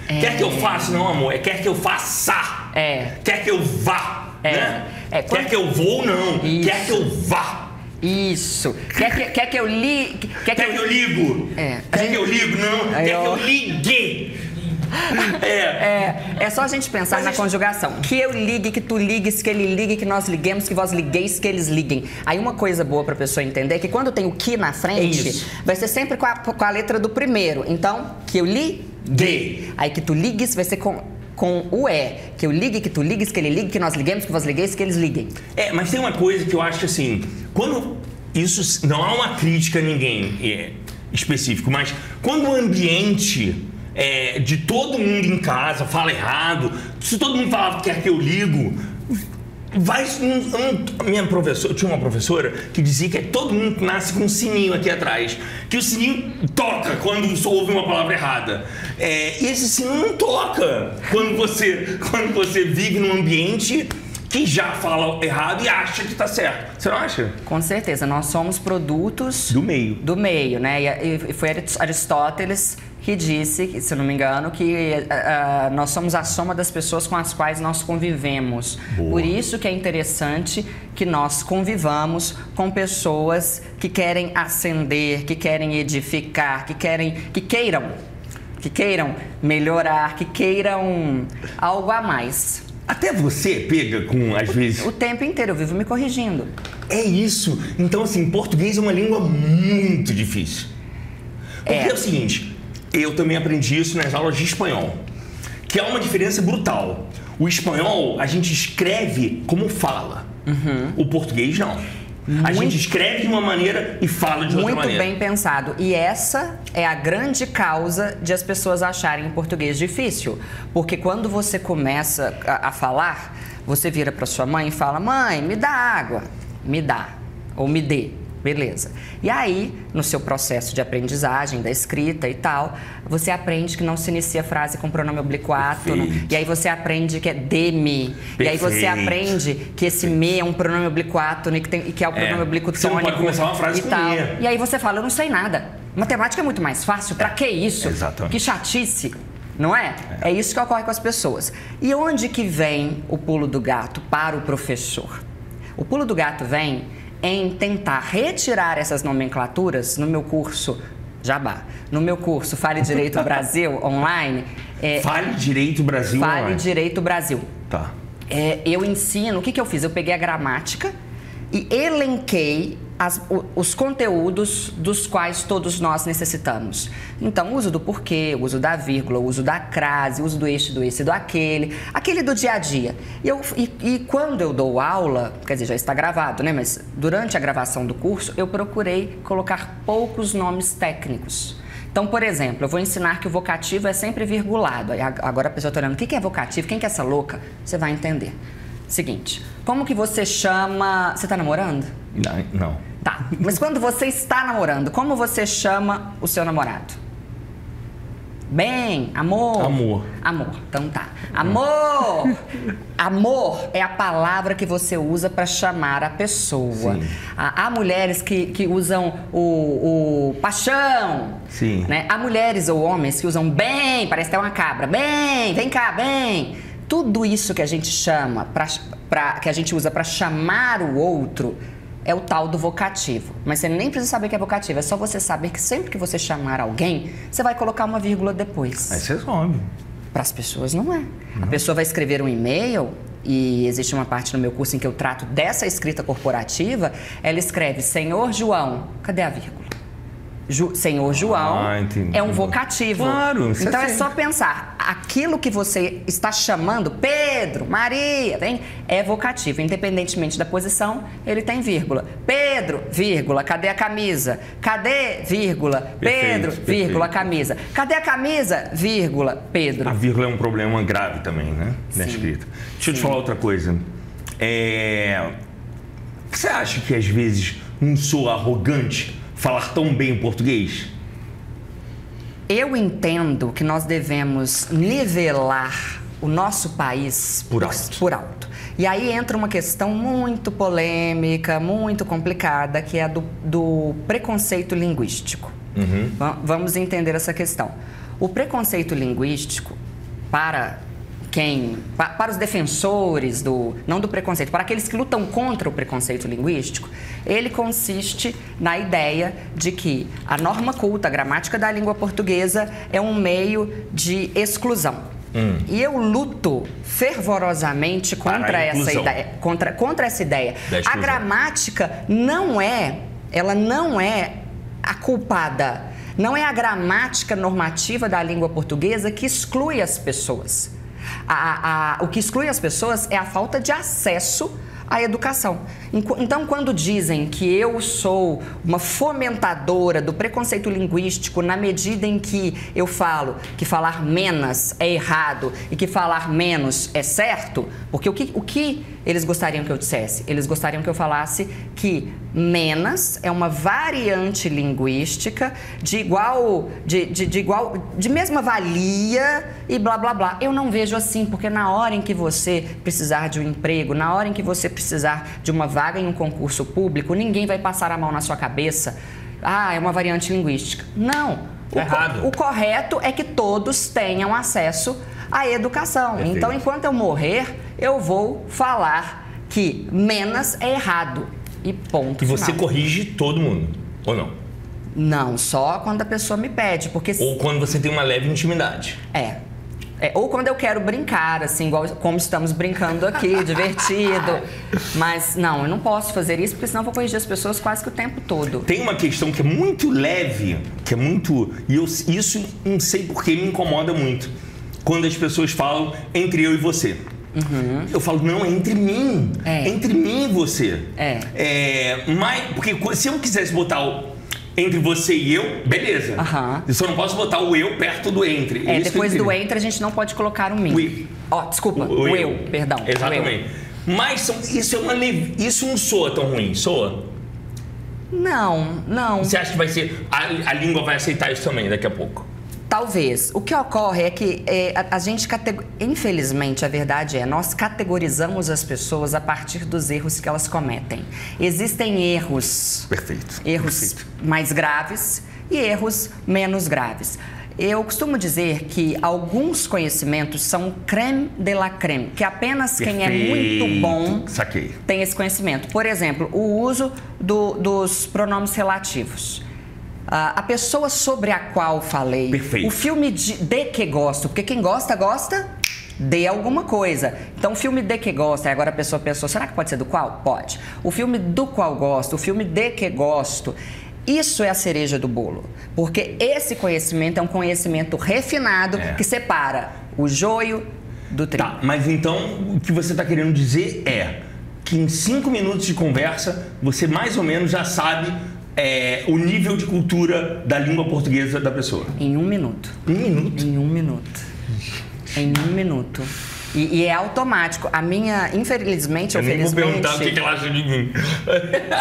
Quer que eu faça, não, amor, é quer que eu faça. É. Quer que eu vá. É. Né? É, quando- Quer que eu vou, não. Isso. Quer que eu vá. Isso. Quer que, quer que eu li. Quer que Quer que eu ligo? É. Quer que eu ligo? Não. Aí, Quer que ó. eu ligue? É. É, é só a gente pensar Mas na gente- conjugação. Que eu ligue, que tu ligues, que ele ligue, que nós liguemos, que vós ligueis, que eles liguem. Aí uma coisa boa pra pessoa entender é que quando tem o que na É frente, isso. vai ser sempre com a, com a letra do primeiro. Então, que eu liguei. Aí que tu ligues vai ser com, com o é. Que eu ligue, que tu ligues, que ele ligue, que nós liguemos, que vós ligueis, que eles liguem. É, mas tem uma coisa que eu acho assim, quando isso não há uma crítica a ninguém é, específico, mas quando o ambiente é, de todo mundo em casa fala errado, se todo mundo falava quer que eu ligo, vai não- não- minha professora, tinha uma professora que dizia que todo mundo nasce com um sininho aqui atrás, que o sininho toca quando você ouve uma palavra errada. É, e esse sininho não toca quando você quando você vive num ambiente que já fala errado e acha que tá certo. Você não acha? Com certeza, nós somos produtos Do meio. do meio, né? E, foi Aris- Aristóteles que disse, se não me engano, que uh, nós somos a soma das pessoas com as quais nós convivemos. Boa. Por isso que é interessante que nós convivamos com pessoas que querem ascender, que querem edificar, que querem, que queiram, que queiram melhorar, que queiram algo a mais. Até você pega com, às vezes. O tempo inteiro, eu vivo me corrigindo. É isso. Então, assim, português é uma língua muito difícil. Porque é, é o seguinte, eu também aprendi isso nas aulas de espanhol, que é uma diferença brutal. O espanhol a gente escreve como fala, uhum. o português não. Muito, a gente escreve de uma maneira e fala de outra maneira. Muito bem pensado. E essa é a grande causa de as pessoas acharem o português difícil. Porque quando você começa a, a falar, você vira para sua mãe e fala: Mãe, me dá água. Me dá. Ou me dê. Beleza. E aí, no seu processo de aprendizagem, da escrita e tal, você aprende que não se inicia a frase com pronome oblíquo átono. E aí você aprende que é de-me. E aí você aprende que esse me é um pronome oblíquo átono e que, tem, e que é o pronome é. oblíquo tônico. Você não pode começar uma frase e com tal. E aí você fala, eu não sei nada. Matemática é muito mais fácil. Pra que isso? Exatamente. Que chatice. Não é? é? É isso que ocorre com as pessoas. E onde que vem o pulo do gato para o professor? O pulo do gato vem em tentar retirar essas nomenclaturas no meu curso Jabá. No meu curso Fale Direito Brasil online. É, Fale Direito Brasil Fale online. Direito Brasil. Tá. É, eu ensino, o que, que eu fiz? Eu peguei a gramática e elenquei as, os conteúdos dos quais todos nós necessitamos. Então, uso do porquê, uso da vírgula, uso da crase, uso do este, do esse, do aquele, aquele do dia a dia. E, eu, e, e quando eu dou aula, quer dizer, já está gravado, né? Mas durante a gravação do curso, eu procurei colocar poucos nomes técnicos. Então, por exemplo, eu vou ensinar que o vocativo é sempre virgulado. Agora a pessoa está olhando, o que é vocativo? Quem que é essa louca? Você vai entender. Seguinte, como que você chama... Você está namorando? Não. não. Tá. Mas quando você está namorando, como você chama o seu namorado? Bem, amor. Amor. Amor. Então tá. Amor. amor é a palavra que você usa para chamar a pessoa. Há, há, mulheres que, que usam o, o paixão. Sim. Né? Há mulheres ou homens que usam bem, parece até uma cabra. Bem, vem cá, bem. Tudo isso que a gente chama, pra, pra que a gente usa para chamar o outro, é o tal do vocativo. Mas você nem precisa saber que é vocativo, é só você saber que sempre que você chamar alguém, você vai colocar uma vírgula depois. Aí você resolve. Para as pessoas não é. Não. A pessoa vai escrever um e-mail e existe uma parte no meu curso em que eu trato dessa escrita corporativa, ela escreve Senhor João, cadê a vírgula? Ju, Senhor João ah, é um vocativo. Claro, Então é, é só pensar, aquilo que você está chamando, Pedro, Maria, vem, é vocativo. Independentemente da posição, ele tem vírgula. Pedro, vírgula, cadê a camisa? Cadê, vírgula, Pedro, perfeito, vírgula, perfeito. camisa. Cadê a camisa? Vírgula, Pedro. A vírgula é um problema grave também, né? Na escrita. Deixa Sim. eu te falar outra coisa. É... Você acha que às vezes não sou arrogante falar tão bem o português? Eu entendo que nós devemos nivelar o nosso país por alto. por alto. E aí entra uma questão muito polêmica, muito complicada, que é a do, do preconceito linguístico. Uhum. Vamos entender essa questão. O preconceito linguístico, para quem, para os defensores do, não do preconceito, para aqueles que lutam contra o preconceito linguístico, ele consiste na ideia de que a norma culta, a gramática da língua portuguesa é um meio de exclusão. Hum. E eu luto fervorosamente contra essa ideia, contra, contra essa ideia. A gramática não é, ela não é a culpada. Não é a gramática normativa da língua portuguesa que exclui as pessoas. A, a, o que exclui as pessoas é a falta de acesso à educação. Então, quando dizem que eu sou uma fomentadora do preconceito linguístico na medida em que eu falo que falar menos é errado e que falar menos é certo, porque o que, o que eles gostariam que eu dissesse? Eles gostariam que eu falasse que menos é uma variante linguística de igual, de, de, de, igual, de mesma valia e blá blá blá. Eu não vejo assim, porque na hora em que você precisar de um emprego, na hora em que você precisar de uma vaga em um concurso público, ninguém vai passar a mão na sua cabeça. Ah, é uma variante linguística. Não. O, errado. o correto é que todos tenham acesso à educação. Perfeito. Então, enquanto eu morrer, eu vou falar que menos é errado. E ponto. E você final. corrige todo mundo, ou não? Não, só quando a pessoa me pede, porque Ou quando você tem uma leve intimidade. é. É, ou quando eu quero brincar, assim, igual como estamos brincando aqui, divertido. Mas não, eu não posso fazer isso, porque senão eu vou corrigir as pessoas quase que o tempo todo. Tem uma questão que é muito leve, que é muito. E eu, isso não sei porque me incomoda muito. Quando as pessoas falam entre eu e você. Eu falo, não, é entre mim. É. Entre mim e você. É. É, mas, porque se eu quisesse botar o entre você e eu, beleza. Aham. Eu só não posso botar o eu perto do entre. É, isso que eu depois do entre a gente não pode colocar o mim. O i. Ó, desculpa, o, eu, perdão. o eu. Exatamente. Mas são- isso é uma isso não soa tão ruim, soa? Não, não. Você acha que vai ser. A, a língua vai aceitar isso também daqui a pouco? Talvez. O que ocorre é que é, a, a gente, catego- infelizmente, a verdade é, nós categorizamos as pessoas a partir dos erros que elas cometem. Existem erros, Perfeito. erros Perfeito. mais graves e erros menos graves. Eu costumo dizer que alguns conhecimentos são creme de la creme, que apenas quem é muito Perfeito. bom Saquei. tem esse conhecimento. Por exemplo, o uso do- dos pronomes relativos. Ah, a pessoa sobre a qual falei. Perfeito. O filme de, de que gosto. Porque quem gosta, gosta de alguma coisa. Então, o filme de que gosta. Agora a pessoa pensou, será que pode ser do qual? Pode. O filme do qual gosto, o filme de que gosto. Isso é a cereja do bolo. Porque esse conhecimento é um conhecimento refinado É. que separa o joio do trigo. Tá, mas então o que você está querendo dizer é que em cinco minutos de conversa você mais ou menos já sabe é, o nível de cultura da língua portuguesa da pessoa. Em um minuto. Um minuto. Em um minuto. Em um minuto. E, e é automático. A minha, infelizmente, Eu ou felizmente. perguntar o que ela acha de mim.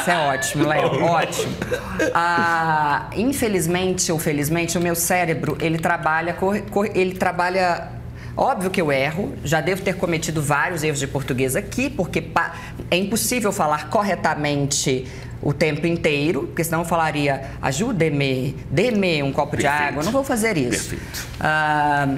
Isso é ótimo, Léo. ótimo. Ah, infelizmente ou felizmente, o meu cérebro, ele trabalha, ele trabalha. Óbvio que eu erro, já devo ter cometido vários erros de português aqui, porque é impossível falar corretamente o tempo inteiro, porque senão eu falaria ajude-me, dê-me um copo de Perfeito. água. Eu não vou fazer isso. Perfeito. Ah,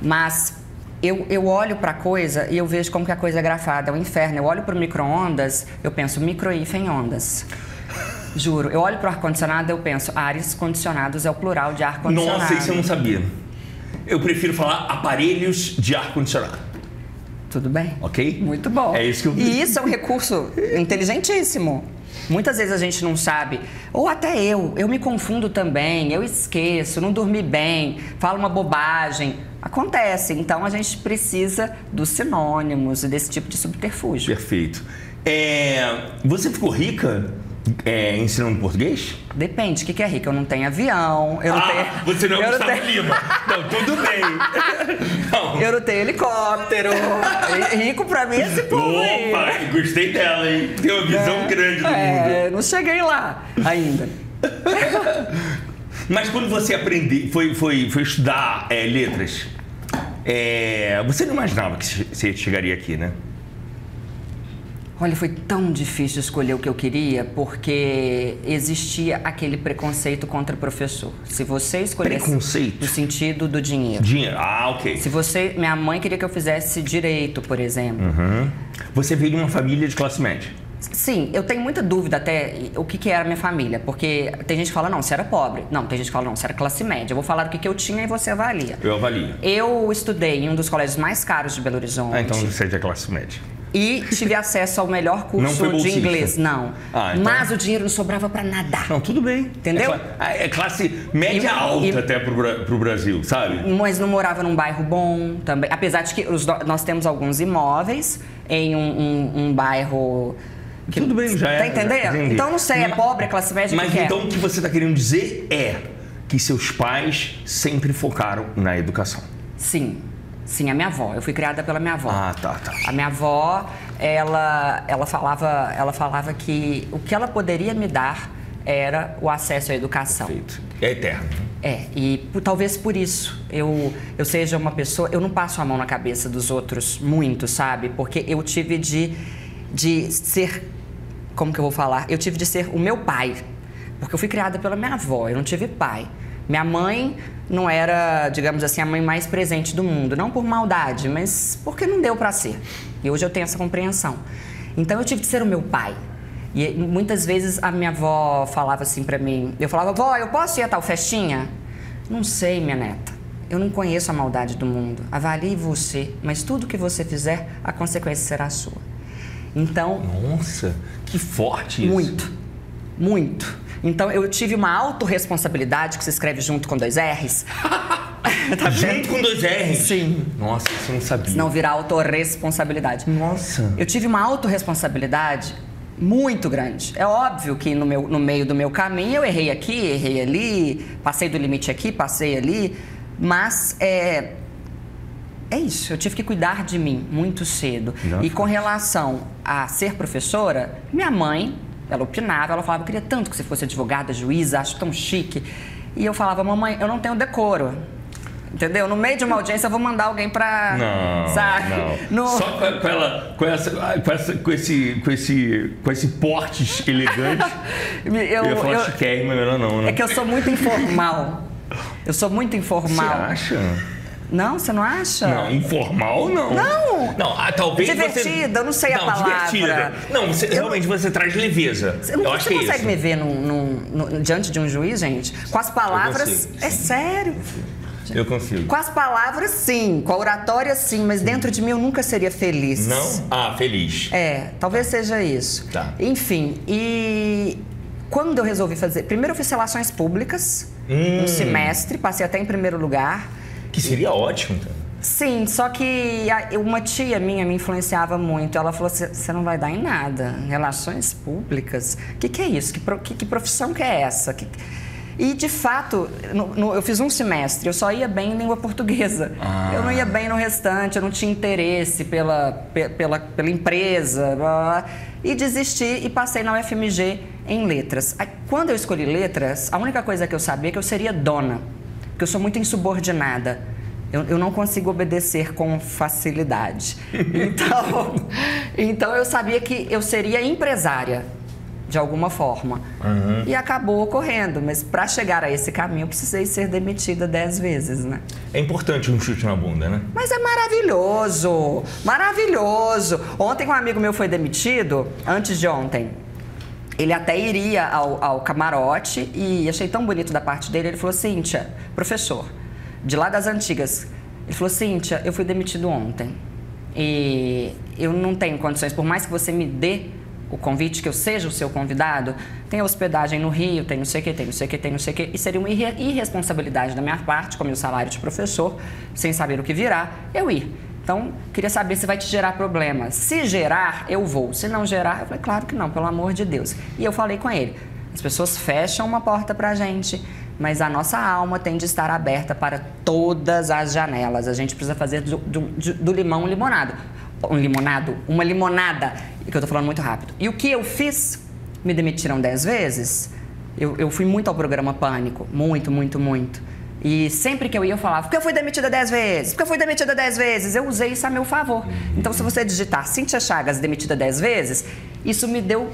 mas eu, eu olho para a coisa e eu vejo como que a coisa é grafada, é um inferno. Eu olho para o micro-ondas, eu penso micro-hífen ondas. Juro. Eu olho para o ar-condicionado eu penso ares condicionados é o plural de ar-condicionado. Nossa, isso eu não sabia. Eu prefiro falar aparelhos de ar-condicionado, Tudo bem? ok? Muito bom. É isso que eu E isso é um recurso inteligentíssimo. Muitas vezes a gente não sabe, ou até eu, eu me confundo também, eu esqueço, não dormi bem, falo uma bobagem. Acontece, então a gente precisa dos sinônimos e desse tipo de subterfúgio. Perfeito. É, você ficou rica é, ensinando português? Depende, o que que é rico? Eu não tenho avião, eu não ah, tenho. você não é o não tenho- Lima. Não, tudo bem. Não. Eu não tenho helicóptero. Rico pra mim é esse povo aí. Opa, gostei dela, hein? Tem uma visão grande do mundo. É, não cheguei lá ainda. Mas quando você aprendeu, foi, foi, foi estudar é, letras, é, você não imaginava que você chegaria aqui, né? Olha, foi tão difícil escolher o que eu queria porque existia aquele preconceito contra o professor. Se você escolhesse Preconceito? no sentido do dinheiro. Dinheiro. Ah, ok. Se você, minha mãe queria que eu fizesse direito, por exemplo. Uhum. Você veio de uma família de classe média. Sim, eu tenho muita dúvida até o que, que era minha família, porque tem gente que fala, não, você era pobre. Não, tem gente que fala, não, você era classe média. Eu vou falar o que, que eu tinha e você avalia. Eu avalio. Eu estudei em um dos colégios mais caros de Belo Horizonte. Ah, então você é de classe média. E tive acesso ao melhor curso de inglês. Não. Ah, então- Mas o dinheiro não sobrava pra nada. Não, tudo bem. Entendeu? É, cla- é classe média E- alta e- até Bra- pro Brasil, sabe? Mas não morava num bairro bom também. Apesar de que os nós temos alguns imóveis em um, um- um bairro. Que, Tudo bem, já é. Tá entendendo? entendi. Então não sei, é pobre, é classe média, o Mas é? então o que você está querendo dizer é que seus pais sempre focaram na educação. Sim. Sim, a minha avó. Eu fui criada pela minha avó. Ah, tá, tá. A minha avó, ela, ela, falava, ela falava que o que ela poderia me dar era o acesso à educação. Feito. É eterno. É, e por- talvez por isso eu, eu seja uma pessoa. Eu não passo a mão na cabeça dos outros muito, sabe? Porque eu tive de, de ser. Como que eu vou falar? Eu tive de ser o meu pai. Porque eu fui criada pela minha avó, eu não tive pai. Minha mãe não era, digamos assim, a mãe mais presente do mundo, não por maldade, mas porque não deu para ser. E hoje eu tenho essa compreensão. Então eu tive que ser o meu pai. E muitas vezes a minha avó falava assim para mim, eu falava, vó, eu posso ir a tal festinha? Não sei, minha neta. Eu não conheço a maldade do mundo. Avalie você, mas tudo que você fizer, a consequência será sua. Então. Nossa, que forte isso. Muito, muito. Então eu tive uma autorresponsabilidade que se escreve junto com dois R's. tá junto com dois R's? Sim. Nossa, isso eu não sabia. Não virar autorresponsabilidade. Nossa. Eu tive uma autorresponsabilidade muito grande. É óbvio que no, meu, no meio do meu caminho eu errei aqui, errei ali, passei do limite aqui, passei ali, mas é, é isso, eu tive que cuidar de mim muito cedo. Não. E com relação a ser professora, minha mãe ela opinava, ela falava, eu queria tanto que você fosse advogada, juíza, acho tão chique. E eu falava, mamãe, eu não tenho decoro. Entendeu? No meio de uma audiência eu vou mandar alguém pra. Não. Sabe? Não. No... Só com, ela, com, essa, com, essa, com, esse, com, esse, com esse porte elegante. eu, eu ia falar chiquérrima, melhor não, né? É que eu sou muito informal. Eu sou muito informal. Você acha? Não, você não acha? Não, informal não. Não. Não, ah, talvez divertida, você... eu não sei não, a palavra. Divertida. Não, você, eu... realmente você traz leveza. Eu, não, eu acho que você consegue isso. me ver num, num, num, diante de um juiz, gente? Com as palavras. É sério. Eu consigo. Com as palavras, sim. Com a oratória, sim. Mas dentro de mim eu nunca seria feliz. Não? Ah, feliz. É, talvez seja isso. Tá. Enfim, e quando eu resolvi fazer. Primeiro eu fiz relações públicas, hum. um semestre, passei até em primeiro lugar. Que seria ótimo, então. Sim, só que uma tia minha me influenciava muito. Ela falou: você não vai dar em nada. Relações públicas? O que, que, é isso? Que, que, que, profissão que é essa? E, de fato, no, no, eu fiz um semestre, eu só ia bem em língua portuguesa. Ah. Eu não ia bem no restante, eu não tinha interesse pela, pela, pela empresa. Blá, blá, e desisti e passei na UFMG em letras. Aí, quando eu escolhi letras, a única coisa que eu sabia é que eu seria dona, porque eu sou muito insubordinada. Eu, eu, não consigo obedecer com facilidade. Então, então eu sabia que eu seria empresária de alguma forma. Uhum. E acabou ocorrendo, mas para chegar a esse caminho eu precisei ser demitida dez vezes, né? É importante um chute na bunda, né? Mas é maravilhoso, maravilhoso. Ontem um amigo meu foi demitido, antes de ontem. Ele até iria ao, ao camarote e achei tão bonito da parte dele. Ele falou: Cíntia, professor, de lá das antigas. Ele falou: Cíntia, eu fui demitido ontem. E eu não tenho condições, por mais que você me dê o convite, que eu seja o seu convidado, tem hospedagem no Rio, tem não sei o que, tem não sei o que, tem não sei o que, e seria uma irresponsabilidade da minha parte, com meu salário de professor, sem saber o que virá, eu ir. Então, queria saber se vai te gerar problema. Se gerar, eu vou. Se não gerar, eu falei, claro que não, pelo amor de Deus. E eu falei com ele, as pessoas fecham uma porta pra gente, mas a nossa alma tem de estar aberta para todas as janelas. A gente precisa fazer do, do, do limão um limonado. Um limonado? Uma limonada. Que eu tô falando muito rápido. E o que eu fiz? Me demitiram dez vezes. Eu, eu fui muito ao programa Pânico. Muito, muito, muito. E sempre que eu ia, eu falava, porque eu fui demitida dez vezes, porque eu fui demitida dez vezes. Eu usei isso a meu favor. Então, se você digitar Cintia Chagas demitida dez vezes, isso me deu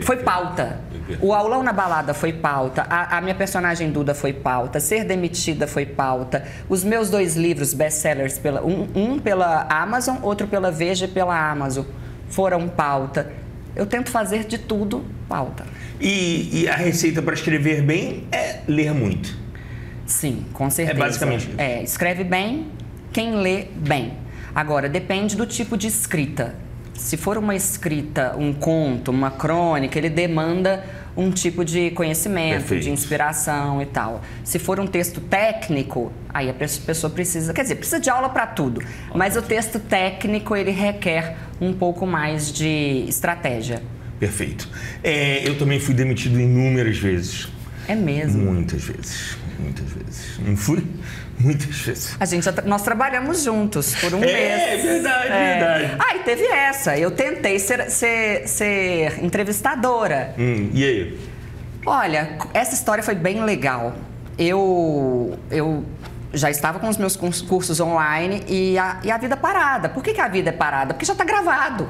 foi pauta. O aulão na balada foi pauta. A, a, minha personagem Duda foi pauta. Ser demitida foi pauta. Os meus dois livros best-sellers, pela, um, um pela Amazon, outro pela Veja e pela Amazon, foram pauta. Eu tento fazer de tudo pauta. E, e a receita para escrever bem é ler muito. Sim, com certeza. É basicamente isso. É, escreve bem quem lê bem. Agora, depende do tipo de escrita se for uma escrita, um conto, uma crônica, ele demanda um tipo de conhecimento, Perfeito. de inspiração e tal. Se for um texto técnico, aí a pessoa precisa, quer dizer, precisa de aula para tudo. Mas o texto técnico ele requer um pouco mais de estratégia. Perfeito. É, eu também fui demitido inúmeras vezes. É mesmo? Muitas vezes, muitas vezes. Não fui? Muitas vezes. A gente, nós trabalhamos juntos por um é, mês. É, verdade, é. verdade. Ah, e teve essa. Eu tentei ser, ser, ser entrevistadora. Hum, e aí? Olha, essa história foi bem legal. Eu, eu já estava com os meus cursos online e a, e a vida parada. Por que, que a vida é parada? Porque já está gravado.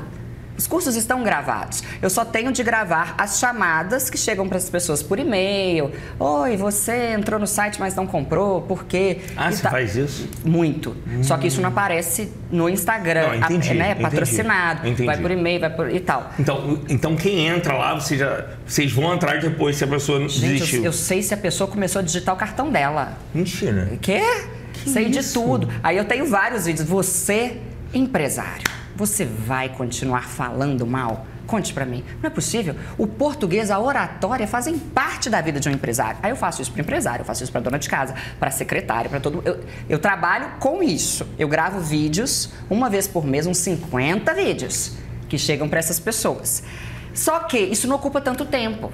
Os cursos estão gravados. Eu só tenho de gravar as chamadas que chegam para as pessoas por e-mail. Oi, você entrou no site, mas não comprou, por quê? Ah, E você tá- faz isso? Muito. Só que isso não aparece no Instagram. Não, entendi, a- né? entendi. Patrocinado. Entendi. Vai por e-mail, vai por. e tal. Então, então quem entra lá, você já, vocês vão entrar depois se a pessoa Gente, desistiu. eu, eu sei se a pessoa começou a digitar o cartão dela. Mentira. Quê? sei de isso? tudo. Aí eu tenho vários vídeos. Você, empresário, você vai continuar falando mal? Conte pra mim. Não é possível. O português, a oratória fazem parte da vida de um empresário. Aí eu faço isso para empresário, eu faço isso para dona de casa, para secretária, para todo mundo. Eu, eu trabalho com isso. Eu gravo vídeos uma vez por mês, uns 50 vídeos que chegam para essas pessoas. Só que isso não ocupa tanto tempo.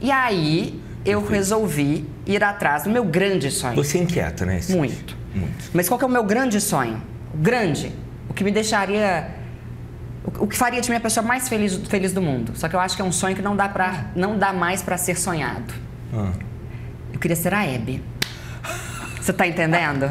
E aí eu resolvi ir atrás do meu grande sonho. Você é inquieta, né? Muito. Muito. Mas qual que é o meu grande sonho? O grande. O que me deixaria. O que faria de mim a pessoa mais feliz, feliz do mundo. Só que eu acho que é um sonho que não dá, pra, não dá mais pra ser sonhado. Ah. Eu queria ser a Hebe. Você tá entendendo?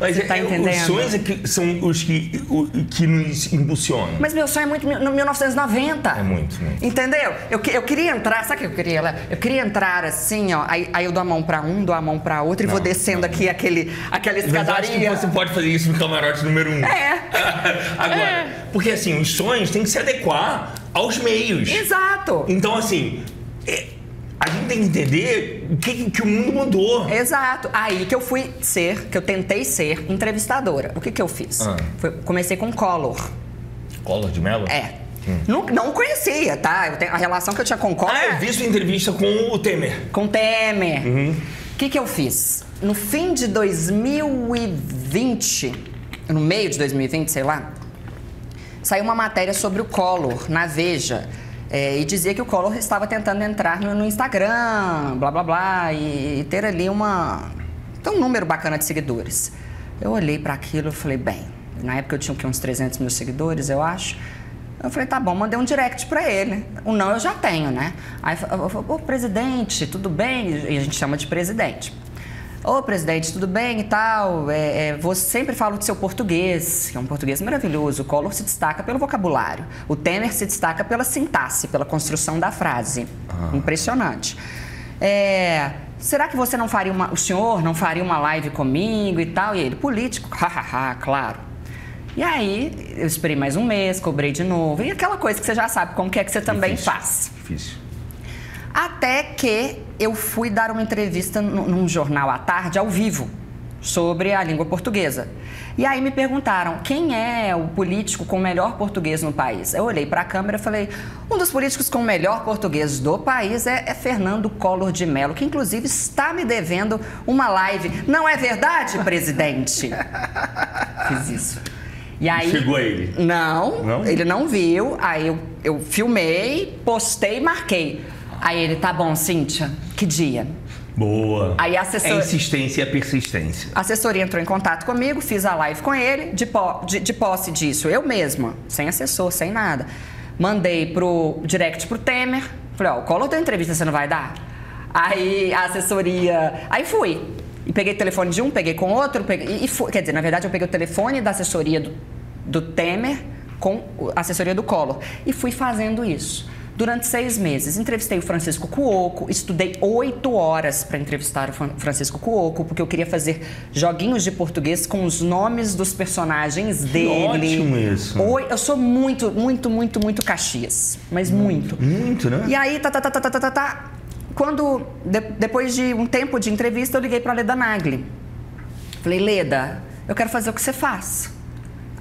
Mas Você tá é- entendendo? Os sonhos é que são os que, o- que nos impulsionam. Mas meu sonho é muito no 1990. É muito, muito. Entendeu? Eu, eu queria entrar, sabe o que eu queria? Léo? Eu queria entrar assim, ó. Aí, aí eu dou a mão pra um, dou a mão pra outro e vou Não, descendo não. aquele, aquele, aquela Mas eu acho que escadaria. você pode fazer isso no camarote número um. É. Agora, porque assim, os sonhos têm que se adequar aos meios. Exato. Então, assim, é, a gente tem que entender o que, que o mundo mudou. Exato. Aí que eu fui ser, que eu tentei ser entrevistadora. O que que eu fiz? Ah. Foi- comecei com Collor. Collor de Mello? É. Não, não conhecia, tá? Tenho, a relação que eu tinha com Collor Ah, eu vi sua entrevista com o Temer. com Temer. O Uhum. que que eu fiz? No fim de 2020, no meio de 2020, sei lá, saiu uma matéria sobre o Collor na Veja. É, e dizia que o Collor estava tentando entrar no, no Instagram, blá blá blá, e, e ter ali uma. um número bacana de seguidores. Eu olhei para aquilo e falei, bem, na época eu tinha uns 300 mil seguidores, eu acho. Eu falei, tá bom, mandei um direct pra ele. O não eu já tenho, né? Aí eu falei, ô presidente, tudo bem? E a gente chama de presidente. Ô, presidente, tudo bem e tal? É, é, você sempre fala do seu português, que é um português maravilhoso. O Collor se destaca pelo vocabulário. O Temer se destaca pela sintaxe, pela construção da frase. Impressionante. É, será que você não faria uma. O senhor não faria uma live comigo e tal? E ele, político? Hahaha, claro. E aí, eu esperei mais um mês, cobrei de novo. E aquela coisa que você já sabe como que é que você também Difícil. faz. Difícil. Até que eu fui dar uma entrevista num jornal à tarde, ao vivo, sobre a língua portuguesa. E aí me perguntaram quem é o político com o melhor português no país. Eu olhei para a câmera e falei: um dos políticos com o melhor português do país é, é Fernando Collor de Mello, que inclusive está me devendo uma live. Não é verdade, presidente? Fiz isso. E aí, Chegou ele? não, Não? ele não viu. Aí eu, eu filmei, postei e marquei. Aí ele, tá bom, Cíntia, que dia? Boa. Aí a É assessora, insistência e a persistência. a assessoria entrou em contato comigo, fiz a live com ele, de, po- de- de posse disso, eu mesma, sem assessor, sem nada. Mandei pro direct pro Temer. Falei, ó, cola outra entrevista, você não vai dar? Aí a assessoria. Aí fui. E peguei o telefone de um, peguei com outro, peguei, e, e fui. Quer dizer, na verdade, eu peguei o telefone da assessoria do, do Temer com a assessoria do Collor. E fui fazendo isso durante seis meses. Entrevistei o Francisco Cuoco, estudei oito horas para entrevistar o Francisco Cuoco, porque eu queria fazer joguinhos de português com os nomes dos personagens dele. Ótimo isso. Oi, eu sou muito, muito, muito, muito Caxias. Mas muito. Muito, né? E aí, tá, tá, tá, tá, tá, tá, tá. tá. Quando, de, depois de um tempo de entrevista, eu liguei para Leda Nagli. Falei, Leda, eu quero fazer o que você faz.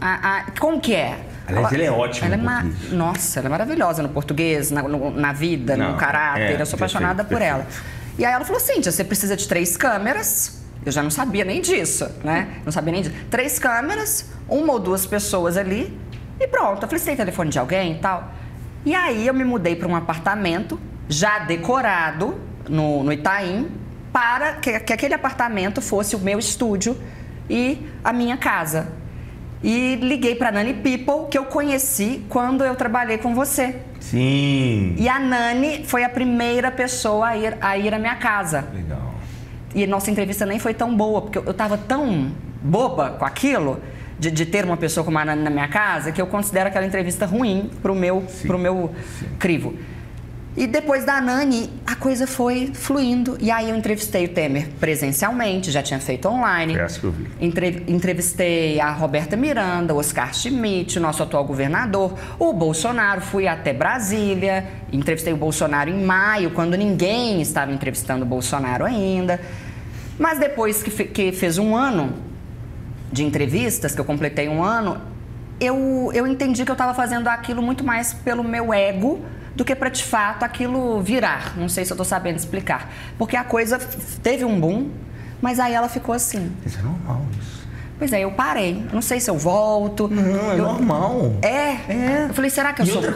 Ah, ah, como que é? Aliás, ela é ótima Ela é ma-. Nossa, ela é maravilhosa no português, na, no- na vida, Não, no caráter. é, eu sou apaixonada perfeito, por ela. perfeito. E aí ela falou, Cíntia, você precisa de três câmeras. Eu já não sabia nem disso, né? Não sabia nem disso. Três câmeras, uma ou duas pessoas ali e pronto. Eu falei, você tem telefone de alguém e tal? E aí eu me mudei para um apartamento já decorado no, no Itaim para que, que aquele apartamento fosse o meu estúdio e a minha casa. E liguei para Nani People, que eu conheci quando eu trabalhei com você. Sim. E a Nani foi a primeira pessoa a ir, a ir à minha casa. Legal. E nossa entrevista nem foi tão boa, porque eu, eu tava tão boba com aquilo de, de ter uma pessoa como a Nani na minha casa que eu considero aquela entrevista ruim pro meu, pro meu crivo. E depois da Nani, a coisa foi fluindo. E aí eu entrevistei o Temer presencialmente, já tinha feito online. Essa que eu vi. Entre- entrevistei a Roberta Miranda, o Oscar Schmidt, o nosso atual governador, o Bolsonaro, fui até Brasília, entrevistei o Bolsonaro em maio, quando ninguém estava entrevistando o Bolsonaro ainda. Mas depois que, fe- que fez um ano de entrevistas, que eu completei um ano, eu, eu entendi que eu estava fazendo aquilo muito mais pelo meu ego do que para de fato aquilo virar. Não sei se eu estou sabendo explicar. Porque a coisa teve um boom, mas aí ela ficou assim. Isso é normal, isso. Pois é, eu parei. Não sei se eu volto. Não, é Eu- normal. É? É. Eu falei, será que eu E sou. outra,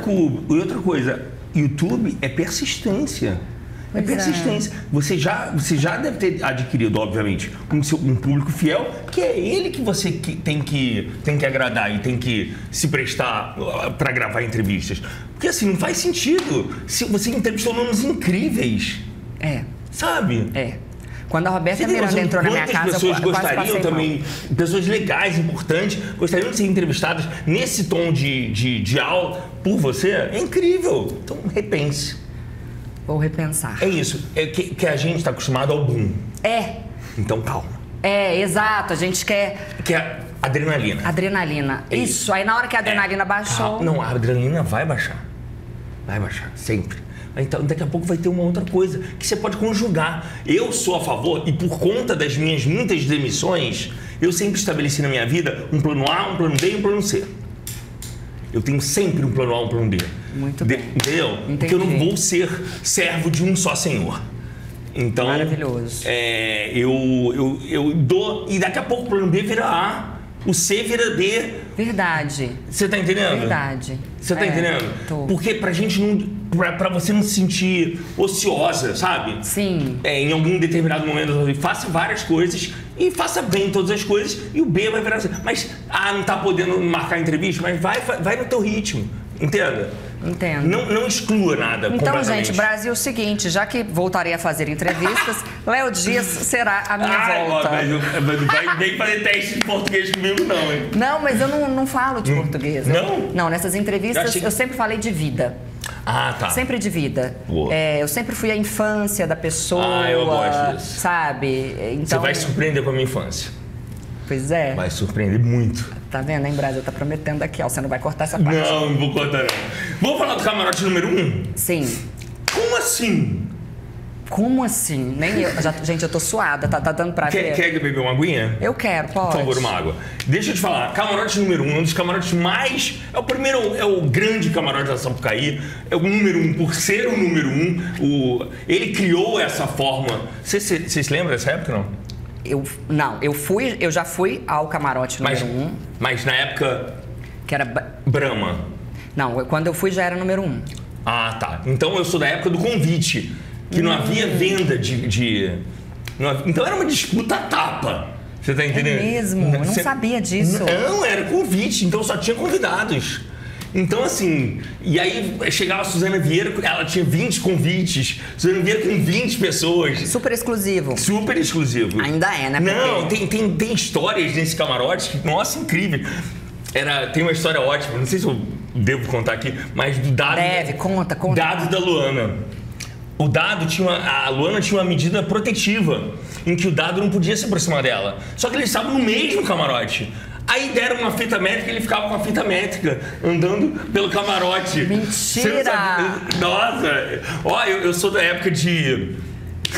e outra coisa, YouTube é persistência. É Pois é. persistência. Você, já, você já deve ter adquirido, obviamente, um, seu- um público fiel, que é ele que você que- tem, que, tem que agradar e tem que se prestar para gravar entrevistas. Porque assim, não faz sentido. Se você entrevistou nomes incríveis, É, sabe? é. Quando a Roberta Você Miranda entrou na minha casa, pessoas eu gostariam passei mal. também, pessoas legais, importantes, gostariam de ser entrevistadas nesse tom de, de, de aula por você? É incrível. Então, repense. Vou repensar. É isso. É que, que a gente está acostumado ao boom. É, Então, calma. é, exato. A gente quer Que é adrenalina. adrenalina. É isso. isso. aí na hora que a adrenalina baixou. Calma. Não, a adrenalina vai baixar. Vai baixar, sempre. Então, daqui a pouco vai ter uma outra coisa que você pode conjugar. Eu sou a favor, e por conta das minhas muitas demissões, eu sempre estabeleci na minha vida um plano A, um plano B e um plano C. Eu tenho sempre um plano A, um plano B. Muito De- bem. Entendeu? Porque eu não Entendi. vou ser servo de um só senhor. Então, Maravilhoso. é, eu, eu, eu dou, e daqui a pouco o plano B vira A, o C vira D. Verdade. Você tá entendendo? Verdade. Você tá É, entendendo? tô. Porque pra gente não. Pra, pra você não se sentir ociosa, sabe? Sim. É, em algum determinado momento faça várias coisas e faça bem todas as coisas e o B vai virar assim. Mas, ah, não tá podendo marcar entrevista, mas vai, vai no teu ritmo. Entenda? Entendo. Não, não exclua nada. Então, gente, Brasil, é o seguinte, já que voltarei a fazer entrevistas, Léo Dias será a minha Ai, volta. ó, mas não- vai nem fazer teste de português comigo, não, hein? Não, mas eu não, não falo de português. Não? Não, nessas entrevistas Eu achei eu sempre falei de vida. Ah, tá. Sempre de vida. É, eu sempre fui a infância da pessoa. Ah, eu gosto disso. Sabe? Então, Você vai se surpreender com a minha infância. Pois é. Vai surpreender muito. Tá vendo, hein, Brasil? Tá prometendo aqui, ó. Você não vai cortar essa parte. Não, não vou contar não. Vamos falar do camarote número um? Sim. Como assim? Como assim? Nem eu. Já- gente, eu tô suada. Tá, tá dando pra Quer, ver? quer beber uma aguinha? Eu quero, pode. Por favor, uma água. Deixa eu te falar, camarote número um, um dos camarotes mais. É o primeiro, é o grande camarote da Sapucaí. É o número um, por ser o número um. O, ele criou essa forma. Vocês se lembram dessa época, não? Eu, não, eu fui, eu já fui ao camarote número Mas, um, mas na época, que era. Brahma. Não, eu- quando eu fui já era número um. Ah, tá. Então eu sou da época do convite, que não havia Hum. venda de. de- havia- então era uma disputa tapa. Você tá entendendo? É mesmo? Eu não Você- sabia disso. Não, era convite, então só tinha convidados. Então, assim, e aí chegava a Suzana Vieira, ela tinha 20 convites, Suzana Vieira com 20 pessoas. Super exclusivo. Super exclusivo. Ainda é, né? Não, tem, tem, tem histórias nesse camarote que, nossa, incrível. Era, tem uma história ótima, não sei se eu devo contar aqui, mas do dado. Deve, conta, conta. Dado da Luana. O dado tinha uma, a Luana tinha uma medida protetiva em que o dado não podia se aproximar dela. Só que eles estavam no mesmo camarote. Aí deram uma fita métrica e ele ficava com a fita métrica andando pelo camarote. Mentira! Nossa! Ó, eu, eu sou da época de.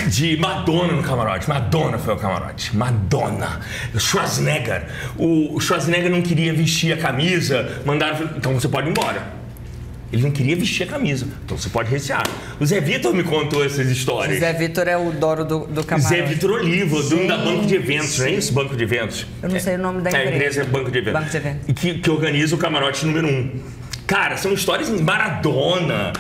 De Madonna no camarote. Madonna foi o camarote. Madonna. Schwarzenegger. O Schwarzenegger não queria vestir a camisa, mandaram. Então você pode ir embora. Ele não queria vestir a camisa. Então você pode recear. O Zé Vitor me contou essas histórias. Zé Vitor é o dono do, do camarote. Zé Vitor Oliva, dono da. Banco de Eventos, não é isso? Banco de Eventos. Eu não sei o nome da É, a empresa. empresa é Banco de Eventos. Banco de Eventos. E Que, que organiza o camarote número um. Cara, são histórias em Maradona.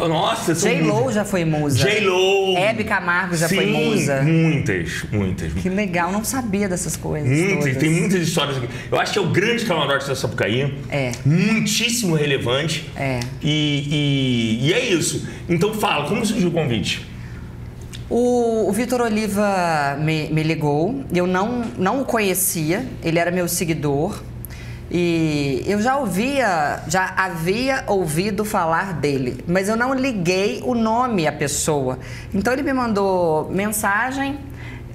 Nossa, são J-Lo já foi musa. J-Lo. Hebe Camargo já Sim, foi musa. Muitas, muitas. Que legal, não sabia dessas coisas. Muitas, todas. tem muitas histórias aqui. Eu acho que é o grande camarote da Sapucaí. É. Muitíssimo relevante. É. E, e, e é isso. Então fala, como surgiu o convite? O, o Vitor Oliva me, me ligou, eu não, não o conhecia, ele era meu seguidor. E eu já ouvia, já havia ouvido falar dele, mas eu não liguei o nome à pessoa. Então ele me mandou mensagem,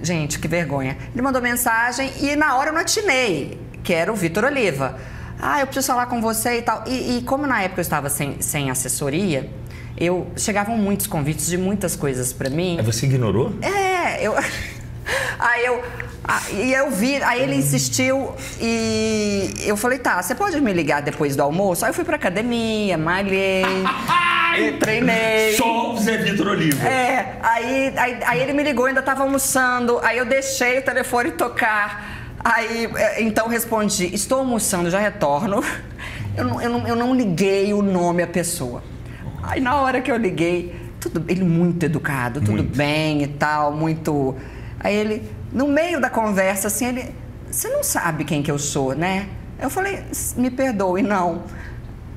gente, que vergonha. Ele mandou mensagem e na hora eu não atinei, que era o Vitor Oliva. Ah, eu preciso falar com você e tal. E, e como na época eu estava sem, sem assessoria, eu chegavam muitos convites de muitas coisas para mim. Aí você ignorou? É, eu. Aí eu. E eu vi, aí ele insistiu e eu falei, tá, você pode me ligar depois do almoço? Aí eu fui pra academia, malhei, treinei. Só o Zé Vitor Oliva. É, aí, aí, aí ele me ligou, ainda tava almoçando, aí eu deixei o telefone tocar. Aí, é, então respondi, estou almoçando, já retorno. Eu não, eu, não, eu não liguei o nome à pessoa. Aí na hora que eu liguei, tudo, ele muito educado, tudo Muito. bem e tal, muito. Aí ele, no meio da conversa, assim, ele, você não sabe quem que eu sou, né? Eu falei, me perdoe, não.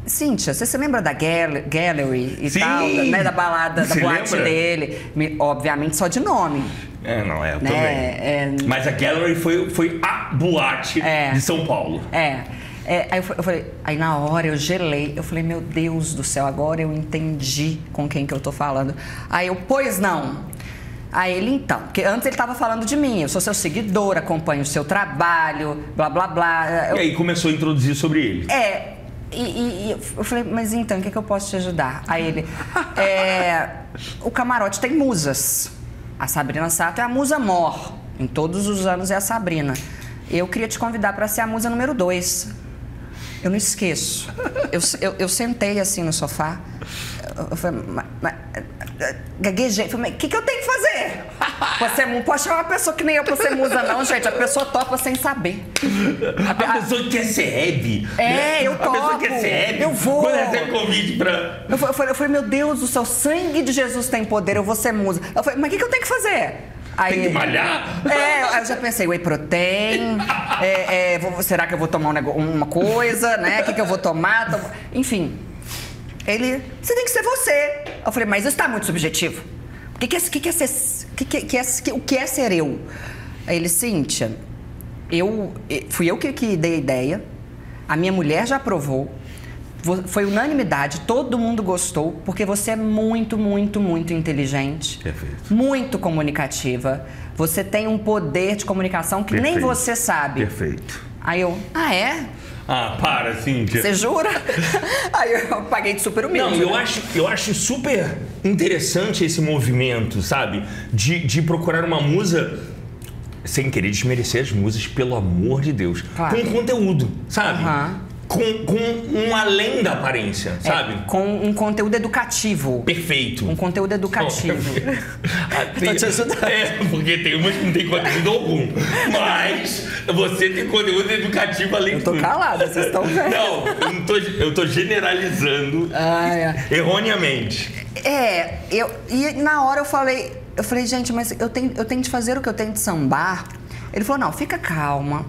Cíntia, você se lembra da Gal Gallery e Sim. tal, da, né, da balada, da boate lembra? dele? Me- obviamente só de nome. É, não, é, eu Né, também. é- Mas a Gallery foi, foi a boate É. de São Paulo. É. É, aí eu, eu falei, aí na hora eu gelei, eu falei, meu Deus do céu, agora eu entendi com quem que eu tô falando. Aí eu, pois não. Aí ele então, porque antes ele tava falando de mim, eu sou seu seguidor, acompanho o seu trabalho, blá blá blá. Eu- E aí começou a introduzir sobre ele. é, e, e- e eu falei, mas então, o que, que eu posso te ajudar? Aí ele, é, o camarote tem musas. A Sabrina Sato é a musa mor. Em todos os anos é a Sabrina. Eu queria te convidar para ser a musa número dois. Eu não esqueço. Eu, eu, eu sentei assim no sofá. Eu, falei, mas, mas, gaguejei. Falei, mas o que, que eu tenho que fazer? Você não pode chamar uma pessoa que nem eu pra ser musa, não, gente. A pessoa topa sem saber. A pessoa que recebe. É, eu A pessoa que topo. recebe. Eu vou. Quando recebe convite pra. Eu fa- eu falei, eu falei, meu Deus do céu, sangue de Jesus tem poder, eu vou ser musa. Eu falei, mas o que, que eu tenho que fazer? Aí, Tem que malhar? É, eu já pensei, whey protein, é, é, vou- será que eu vou tomar um uma coisa, né? O que, que eu vou tomar? Tomo- Enfim, ele, você tem que ser você. Eu falei, mas isso tá muito subjetivo. O que, que, é, que, que é ser, que, que, que é, que- o que é ser eu? Aí ele, Cíntia, eu, eh, fui eu que, que dei a ideia, a minha mulher já aprovou, vo- foi unanimidade, todo mundo gostou, porque você é muito, muito, muito inteligente, Perfeito. muito comunicativa, você tem um poder de comunicação que nem Perfeito. você sabe. Perfeito. Aí eu, ah, é? Ah, para, Cíntia. Você jura? Aí eu paguei de super humilde. Não, eu né? acho, eu acho super interessante esse movimento, sabe? De, de procurar uma musa, sem querer desmerecer as musas, pelo amor de Deus. Claro. Com conteúdo, sabe? Aham. Com, com um além da aparência, É, sabe? com um conteúdo educativo. Perfeito. Um conteúdo educativo. Ah, Tô te ajudando. É, porque tem umas que não tem conteúdo algum. Mas você tem conteúdo educativo além Eu tô calada, vocês estão vendo. Não, eu, tô, eu tô generalizando Ah, é. erroneamente. É, eu, e na hora eu falei, eu falei, gente, mas eu tenho, eu tenho de fazer o que eu tenho de sambar. Ele falou, não, fica calma.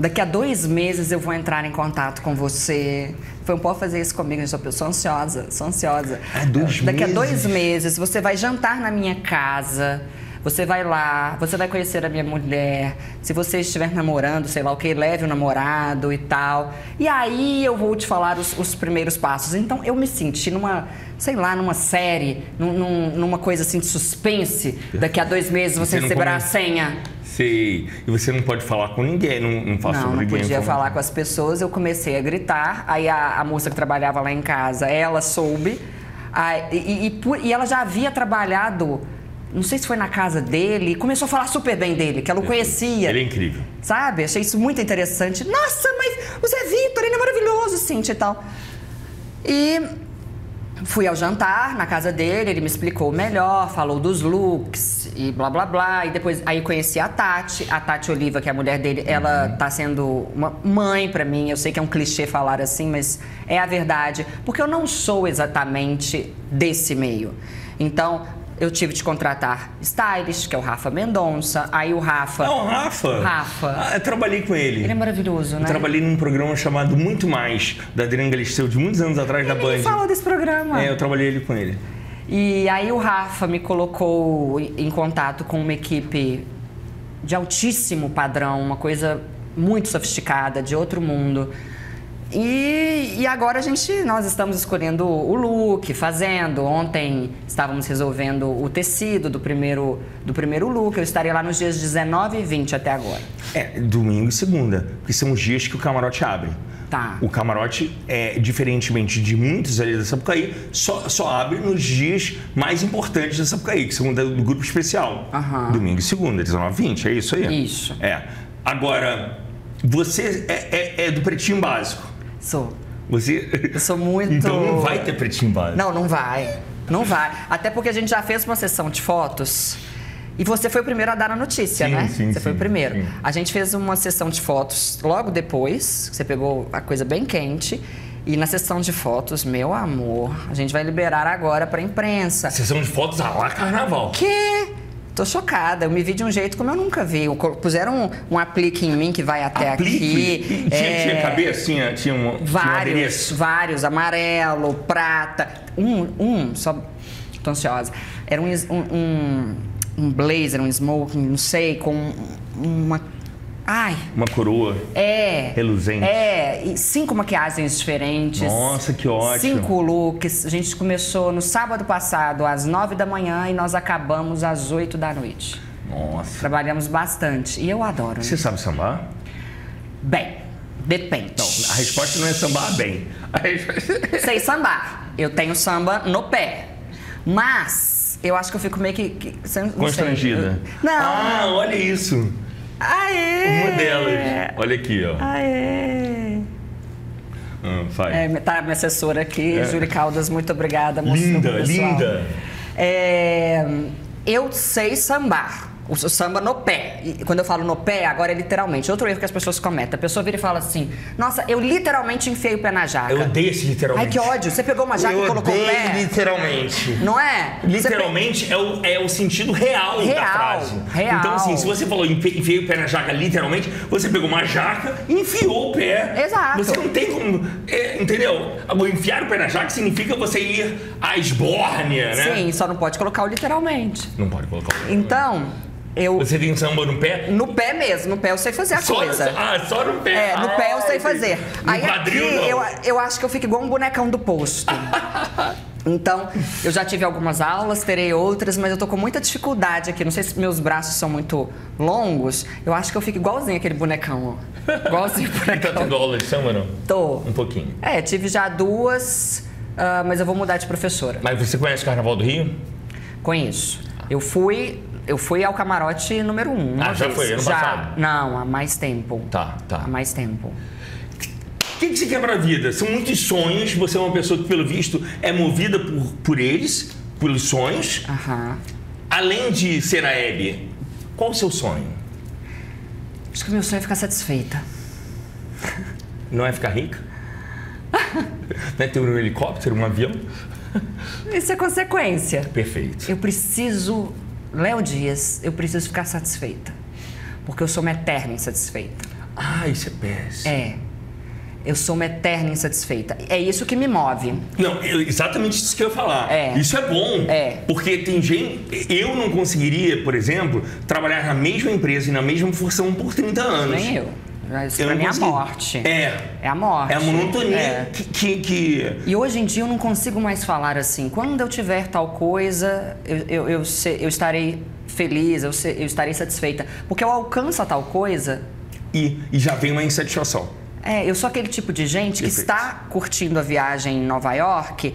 Daqui a dois meses eu vou entrar em contato com você. Foi, não pode fazer isso comigo, gente, eu sou ansiosa, sou ansiosa. Ah, dois Daqui a meses? dois meses você vai jantar na minha casa. Você vai lá, você vai conhecer a minha mulher. Se você estiver namorando, sei lá o que, leve o namorado e tal. E aí eu vou te falar os, os primeiros passos. Então eu me senti numa, sei lá, numa série, num- num- numa coisa assim de suspense. Daqui a dois meses você, Você receberá a senha. Sei. E você não pode falar com ninguém, não, não faça Não, não ninguém podia informar. falar com as pessoas. Eu comecei a gritar. Aí a, a moça que trabalhava lá em casa, ela soube. Aí, e, e por- e ela já havia trabalhado, não sei se foi na casa dele, começou a falar super bem dele, que ela o conhecia. Ele é incrível. Sabe? Achei isso muito interessante. Nossa, mas o Zé Vitor, ele é maravilhoso, Cintia e tal. E fui ao jantar na casa dele, ele me explicou melhor, falou dos looks e blá blá blá. E depois aí conheci a Tati, a Tati Oliva, que é a mulher dele, ela tá sendo uma mãe pra mim. Eu sei que é um clichê falar assim, mas é a verdade, porque eu não sou exatamente desse meio. Então, eu tive de contratar stylist, que é o Rafa Mendonça. Aí o Rafa. É o Rafa. Rafa. Ah, eu trabalhei com ele. Ele é maravilhoso, Eu né? trabalhei num programa chamado Muito Mais, da Adriana Galisteu, de muitos anos atrás da Ele Band. falou desse programa. É, eu trabalhei ele com ele. E aí o Rafa me colocou em contato com uma equipe de altíssimo padrão, uma coisa muito sofisticada, de outro mundo. E, e agora a gente, nós estamos escolhendo o look, fazendo. Ontem estávamos resolvendo o tecido do primeiro, do primeiro look. Eu estarei lá nos dias 19 e 20 até agora. É, domingo e segunda, porque são os dias que o camarote abre. Tá. O camarote, é, diferentemente de muitos ali da Sapucaí, só, só abre nos dias mais importantes da Sapucaí, que são do, do grupo especial. Aham. Domingo e segunda, 19 e 20, é isso aí? Isso. É. Agora, você é, é- é do pretinho básico. Sou. Você. Eu sou muito. Então não vai ter pretinho básico. Não, não vai. Não vai. Até porque a gente já fez uma sessão de fotos. E você foi o primeiro a dar a notícia, Sim, né? sim, você foi sim, o primeiro. sim. A gente fez uma sessão de fotos logo depois, você pegou a coisa bem quente. E na sessão de fotos, meu amor, a gente vai liberar agora pra imprensa. Sessão de fotos a lá carnaval. Que? Tô chocada. Eu me vi de um jeito como eu nunca vi. Puseram um, um aplique em mim que vai até Aplique? aqui. Tinha, É, tinha cabeça? Tinha, tinha, um, tinha um Vários, vários, amarelo, prata. Um, um, só tô ansiosa. Era um, um, um blazer, um smoking, não sei, com uma. Ai, Uma coroa. é. Reluzente. É, e cinco maquiagens diferentes. Nossa, que ótimo. Cinco looks. A gente começou no sábado passado, às nove da manhã, e nós acabamos às oito da noite. Nossa. Trabalhamos bastante. E eu adoro. né? Você sabe sambar? Bem, depende. Não, a resposta não é sambar bem. Resposta... Sei sambar. Eu tenho samba no pé. Mas eu acho que eu fico meio que. que não sei. Constrangida. Não. Ah, olha isso. Aê! Uma delas. Olha aqui, ó. Aê! Ah, faz. É, tá minha assessora aqui, É. Júlia Caldas, muito obrigada. Linda, linda. É, eu sei sambar. O samba no pé. E quando eu falo no pé, agora é literalmente. Outro erro que as pessoas cometem. A pessoa vira e fala assim: Nossa, eu literalmente enfiei o pé na jaca. Eu odeio esse literalmente. Ai, que ódio. Você pegou uma jaca eu e colocou o pé? literalmente. Não é? Literalmente é o, é o sentido real, da Real, frase. real. Então, assim, se você falou enfi- enfiei o pé na jaca literalmente, você pegou uma jaca e enfiou o pé. Exato. Você não tem como. é, entendeu? Enfiar o pé na jaca significa você ir à esbórnia, né? Sim, só não pode colocar o literalmente. Não pode colocar o pé. Então, eu. Você tem samba no pé? No pé mesmo, no pé eu sei fazer a Só, coisa. ah, só no pé. É, no pé eu sei fazer. entendi. Aí no quadril, aqui não. eu, eu acho que eu fico igual um bonecão do posto. Então, eu já tive algumas aulas, terei outras, mas eu tô com muita dificuldade aqui. Não sei se meus braços são muito longos. Eu acho que eu fico igualzinho aquele bonecão, ó. Igualzinho Tá bonecão. tendo aula de samba, não? Tô. Um pouquinho. É, tive já duas, ah, mas eu vou mudar de professora. Mas você conhece o Carnaval do Rio? Conheço. Eu fui, eu fui ao camarote número um. Ah, já vez. foi, ano já. passado? Não, há mais tempo. Tá, tá. Há mais tempo. O que, que você quer pra vida? São muitos sonhos. Você é uma pessoa que, pelo visto, é movida por, por eles, pelos sonhos. Aham. Além de ser a Hebe, qual o seu sonho? Acho que o meu sonho é ficar satisfeita. Não é ficar rica? Não é ter um helicóptero, um avião? Isso é consequência. Perfeito. Eu preciso, Léo Dias, eu preciso ficar satisfeita. Porque eu sou uma eterna insatisfeita. Ah, isso é péssimo. É. Eu sou uma eterna insatisfeita. É isso que me move. Não, exatamente isso que eu ia falar. É. Isso é bom. É. Porque tem gente. Eu não conseguiria, por exemplo, trabalhar na mesma empresa e na mesma função por 30 anos. Nem eu. Isso Eu pra mim é a morte. É. É a morte. É a monotonia É. Que, que, que- E hoje em dia eu não consigo mais falar assim. Quando eu tiver tal coisa, eu, eu, eu, eu estarei feliz, eu, eu estarei satisfeita. Porque eu alcanço a tal coisa. E, e já vem uma insatisfação. É, eu sou aquele tipo de gente que Perfeito. está curtindo a viagem em Nova York.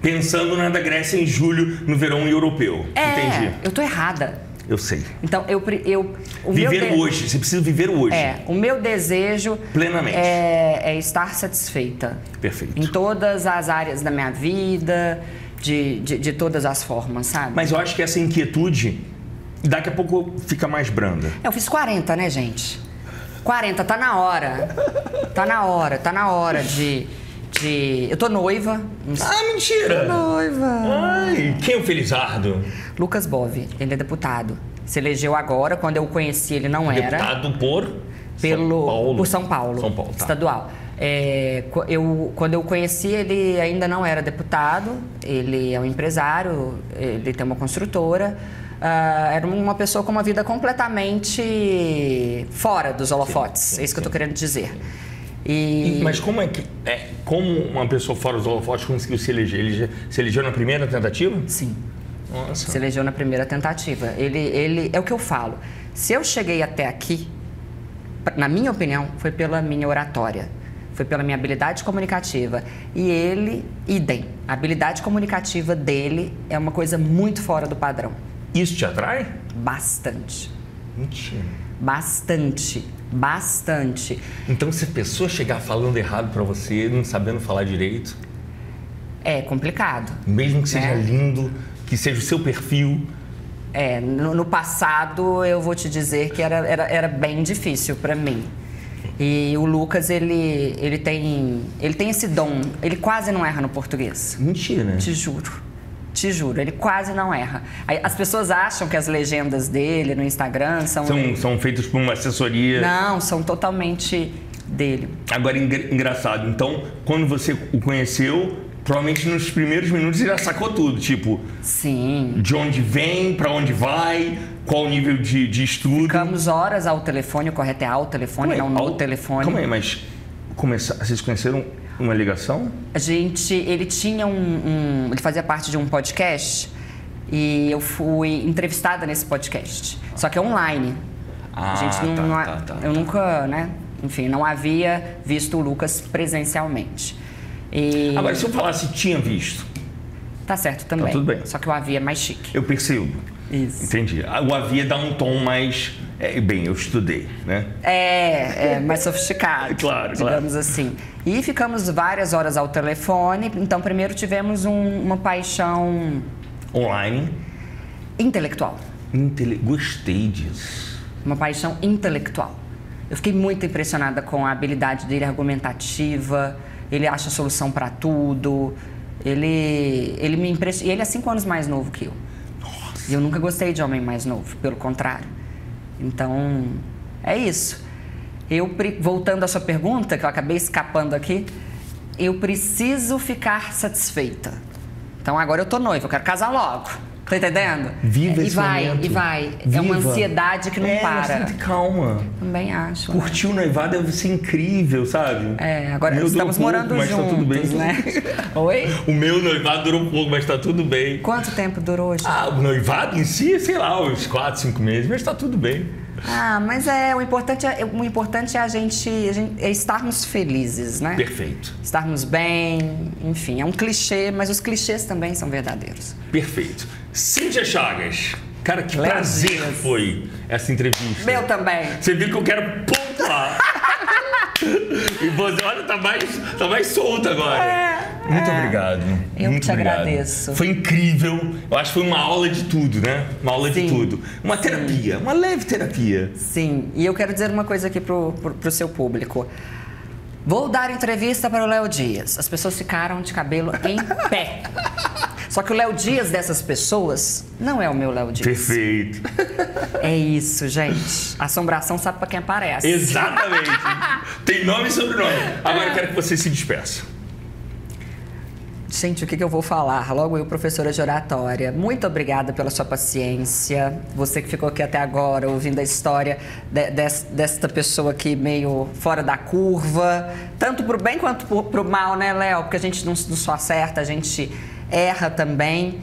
Pensando na da Grécia em julho, no verão europeu. É, Entendi. eu tô errada. Eu sei. Então eu, eu Viver de- hoje. Você precisa viver hoje. É, o meu desejo Plenamente. é, é estar satisfeita Perfeito. em todas as áreas da minha vida, de, de, de todas as formas, sabe? Mas eu acho que essa inquietude daqui a pouco fica mais branda. É, Eu fiz 40, né, gente? 40, tá na hora. Tá na hora, tá na hora de. De... Eu tô noiva. Ah, mentira! Noiva. Ai, quem é o Felizardo? Lucas Bove, ele é deputado. Se elegeu agora, quando eu o conheci, ele não era. Deputado por pelo São Paulo. por São Paulo, São Paulo, tá. estadual. É, eu, quando eu conheci, ele ainda não era deputado, ele é um empresário, ele tem uma construtora. ah, era uma pessoa com uma vida completamente fora dos holofotes, sim, é isso que eu estou querendo dizer. E... Mas como é que. É, como uma pessoa fora dos holofotes conseguiu se eleger? Ele se elegeu na primeira tentativa? Sim. Nossa. Se elegeu na primeira tentativa. Ele, ele é o que eu falo. Se eu cheguei até aqui, na minha opinião, foi pela minha oratória, foi pela minha habilidade comunicativa. E ele, idem. A habilidade comunicativa dele é uma coisa muito fora do padrão. Isso te atrai? Bastante. Mentira. Bastante. Bastante. Então, se a pessoa chegar falando errado pra você, não sabendo falar direito, É complicado. mesmo que seja É. lindo, que seja o seu perfil, É, no, no passado eu vou te dizer que era, era, era bem difícil para mim. E o Lucas, ele, ele, tem, ele tem esse dom, ele quase não erra no português. mentira, né? Te juro. Te juro, ele quase não erra. As pessoas acham que as legendas dele no Instagram são. São, são feitos por uma assessoria. Não, são totalmente dele. Agora, engra- engraçado. Então, quando você o conheceu, provavelmente nos primeiros minutos ele já sacou tudo. Tipo, Sim. de onde vem, pra onde vai, qual o nível de, de estudo. Ficamos horas ao telefone, o correto é ao telefone, não no Ao- telefone. Calma aí, mas vocês conheceram uma ligação? A gente, ele tinha um, um- ele fazia parte de um podcast e eu fui entrevistada nesse podcast. Só que é online. Ah, a gente não, tá, não- tá, tá, eu nunca, né? Enfim, não havia visto o Lucas presencialmente. E Agora, se eu falasse tinha visto, tá certo também. tudo bem. Só que o havia é mais chique. eu percebo. Isso. Entendi. O havia dá um tom mais... é, bem, eu estudei, né? É, é mais sofisticado. Claro, digamos assim. E ficamos várias horas ao telefone. Então, primeiro tivemos um- uma paixão Online. intelectual. Intele... Gostei disso. uma paixão intelectual. Eu fiquei muito impressionada com a habilidade dele argumentativa. Ele acha solução para tudo. Ele, ele me impressiona. E ele é cinco anos mais novo que eu. E eu nunca gostei de homem mais novo, pelo contrário. Então, é isso. Eu, voltando à sua pergunta, que eu acabei escapando aqui, eu preciso ficar satisfeita. Então agora eu tô noiva, eu quero casar logo. Tá entendendo? Viva e esse vai, momento. E vai, É uma ansiedade que não é, mas para. ter calma. Também acho. né? Curtir o noivado deve ser incrível, sabe? É, agora meu estamos pouco, morando mas juntos, tá tudo bem. né? Oi? O meu noivado durou um pouco, mas tá tudo bem. Quanto tempo durou hoje? Ah, o noivado em si, sei lá, uns 4, 5 meses, mas tá tudo bem. Ah, mas é o importante é, o importante é a gente, a gente é estarmos felizes, né? Perfeito. Estarmos bem, enfim, é um clichê, mas os clichês também são verdadeiros. Perfeito. Cíntia Chagas. Cara, que Léo prazer foi essa entrevista. Meu também. Você viu que eu quero pontuar. e você, olha, tá mais, tá mais solta agora. Muito obrigado. É, Eu Muito te obrigado. agradeço. Foi incrível. Eu acho que foi uma aula de tudo, né? Uma aula de Sim. tudo. Uma terapia, uma leve terapia. Sim, e eu quero dizer uma coisa aqui pro, pro, pro seu público. Vou dar entrevista para o Léo Dias. As pessoas ficaram de cabelo em pé. Só que o Léo Dias dessas pessoas não é o meu Léo Dias. Perfeito. É isso, gente. Assombração sabe pra quem aparece. Exatamente. Tem nome e sobrenome. Agora eu quero que você se despeça. Gente, o que, que eu vou falar? Logo eu, professora de oratória. Muito obrigada pela sua paciência. Você que ficou aqui até agora ouvindo a história de- des- desta pessoa aqui meio fora da curva. Tanto pro bem quanto pro, pro mal, né, Léo? Porque a gente não, não só acerta, a gente erra também.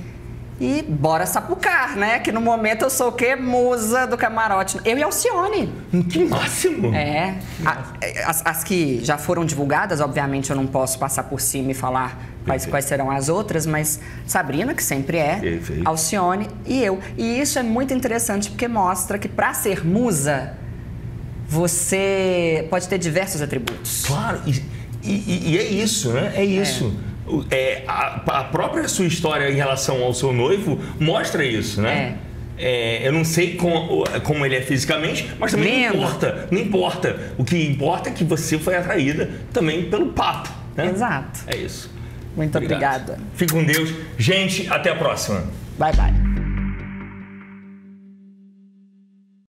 E bora sapucar, né? Que no momento eu sou o quê? Musa do camarote. Eu e Alcione. Que máximo. É. A- as, as que já foram divulgadas, obviamente eu não posso passar por cima e falar quais, quais serão as outras, mas Sabrina, que sempre é, Perfeito. Alcione e eu. E isso é muito interessante porque mostra que para ser musa, você pode ter diversos atributos. Claro, e, e- e é isso, né? É isso. O- É, a, a própria sua história em relação ao seu noivo mostra isso, né? É, eu não sei como, como ele é fisicamente, mas também Lindo. não importa. Não importa. O que importa é que você foi atraída também pelo papo. Né? Exato. É isso. Muito Obrigado. obrigada. Fique com Deus. Gente, até a próxima. Bye, bye.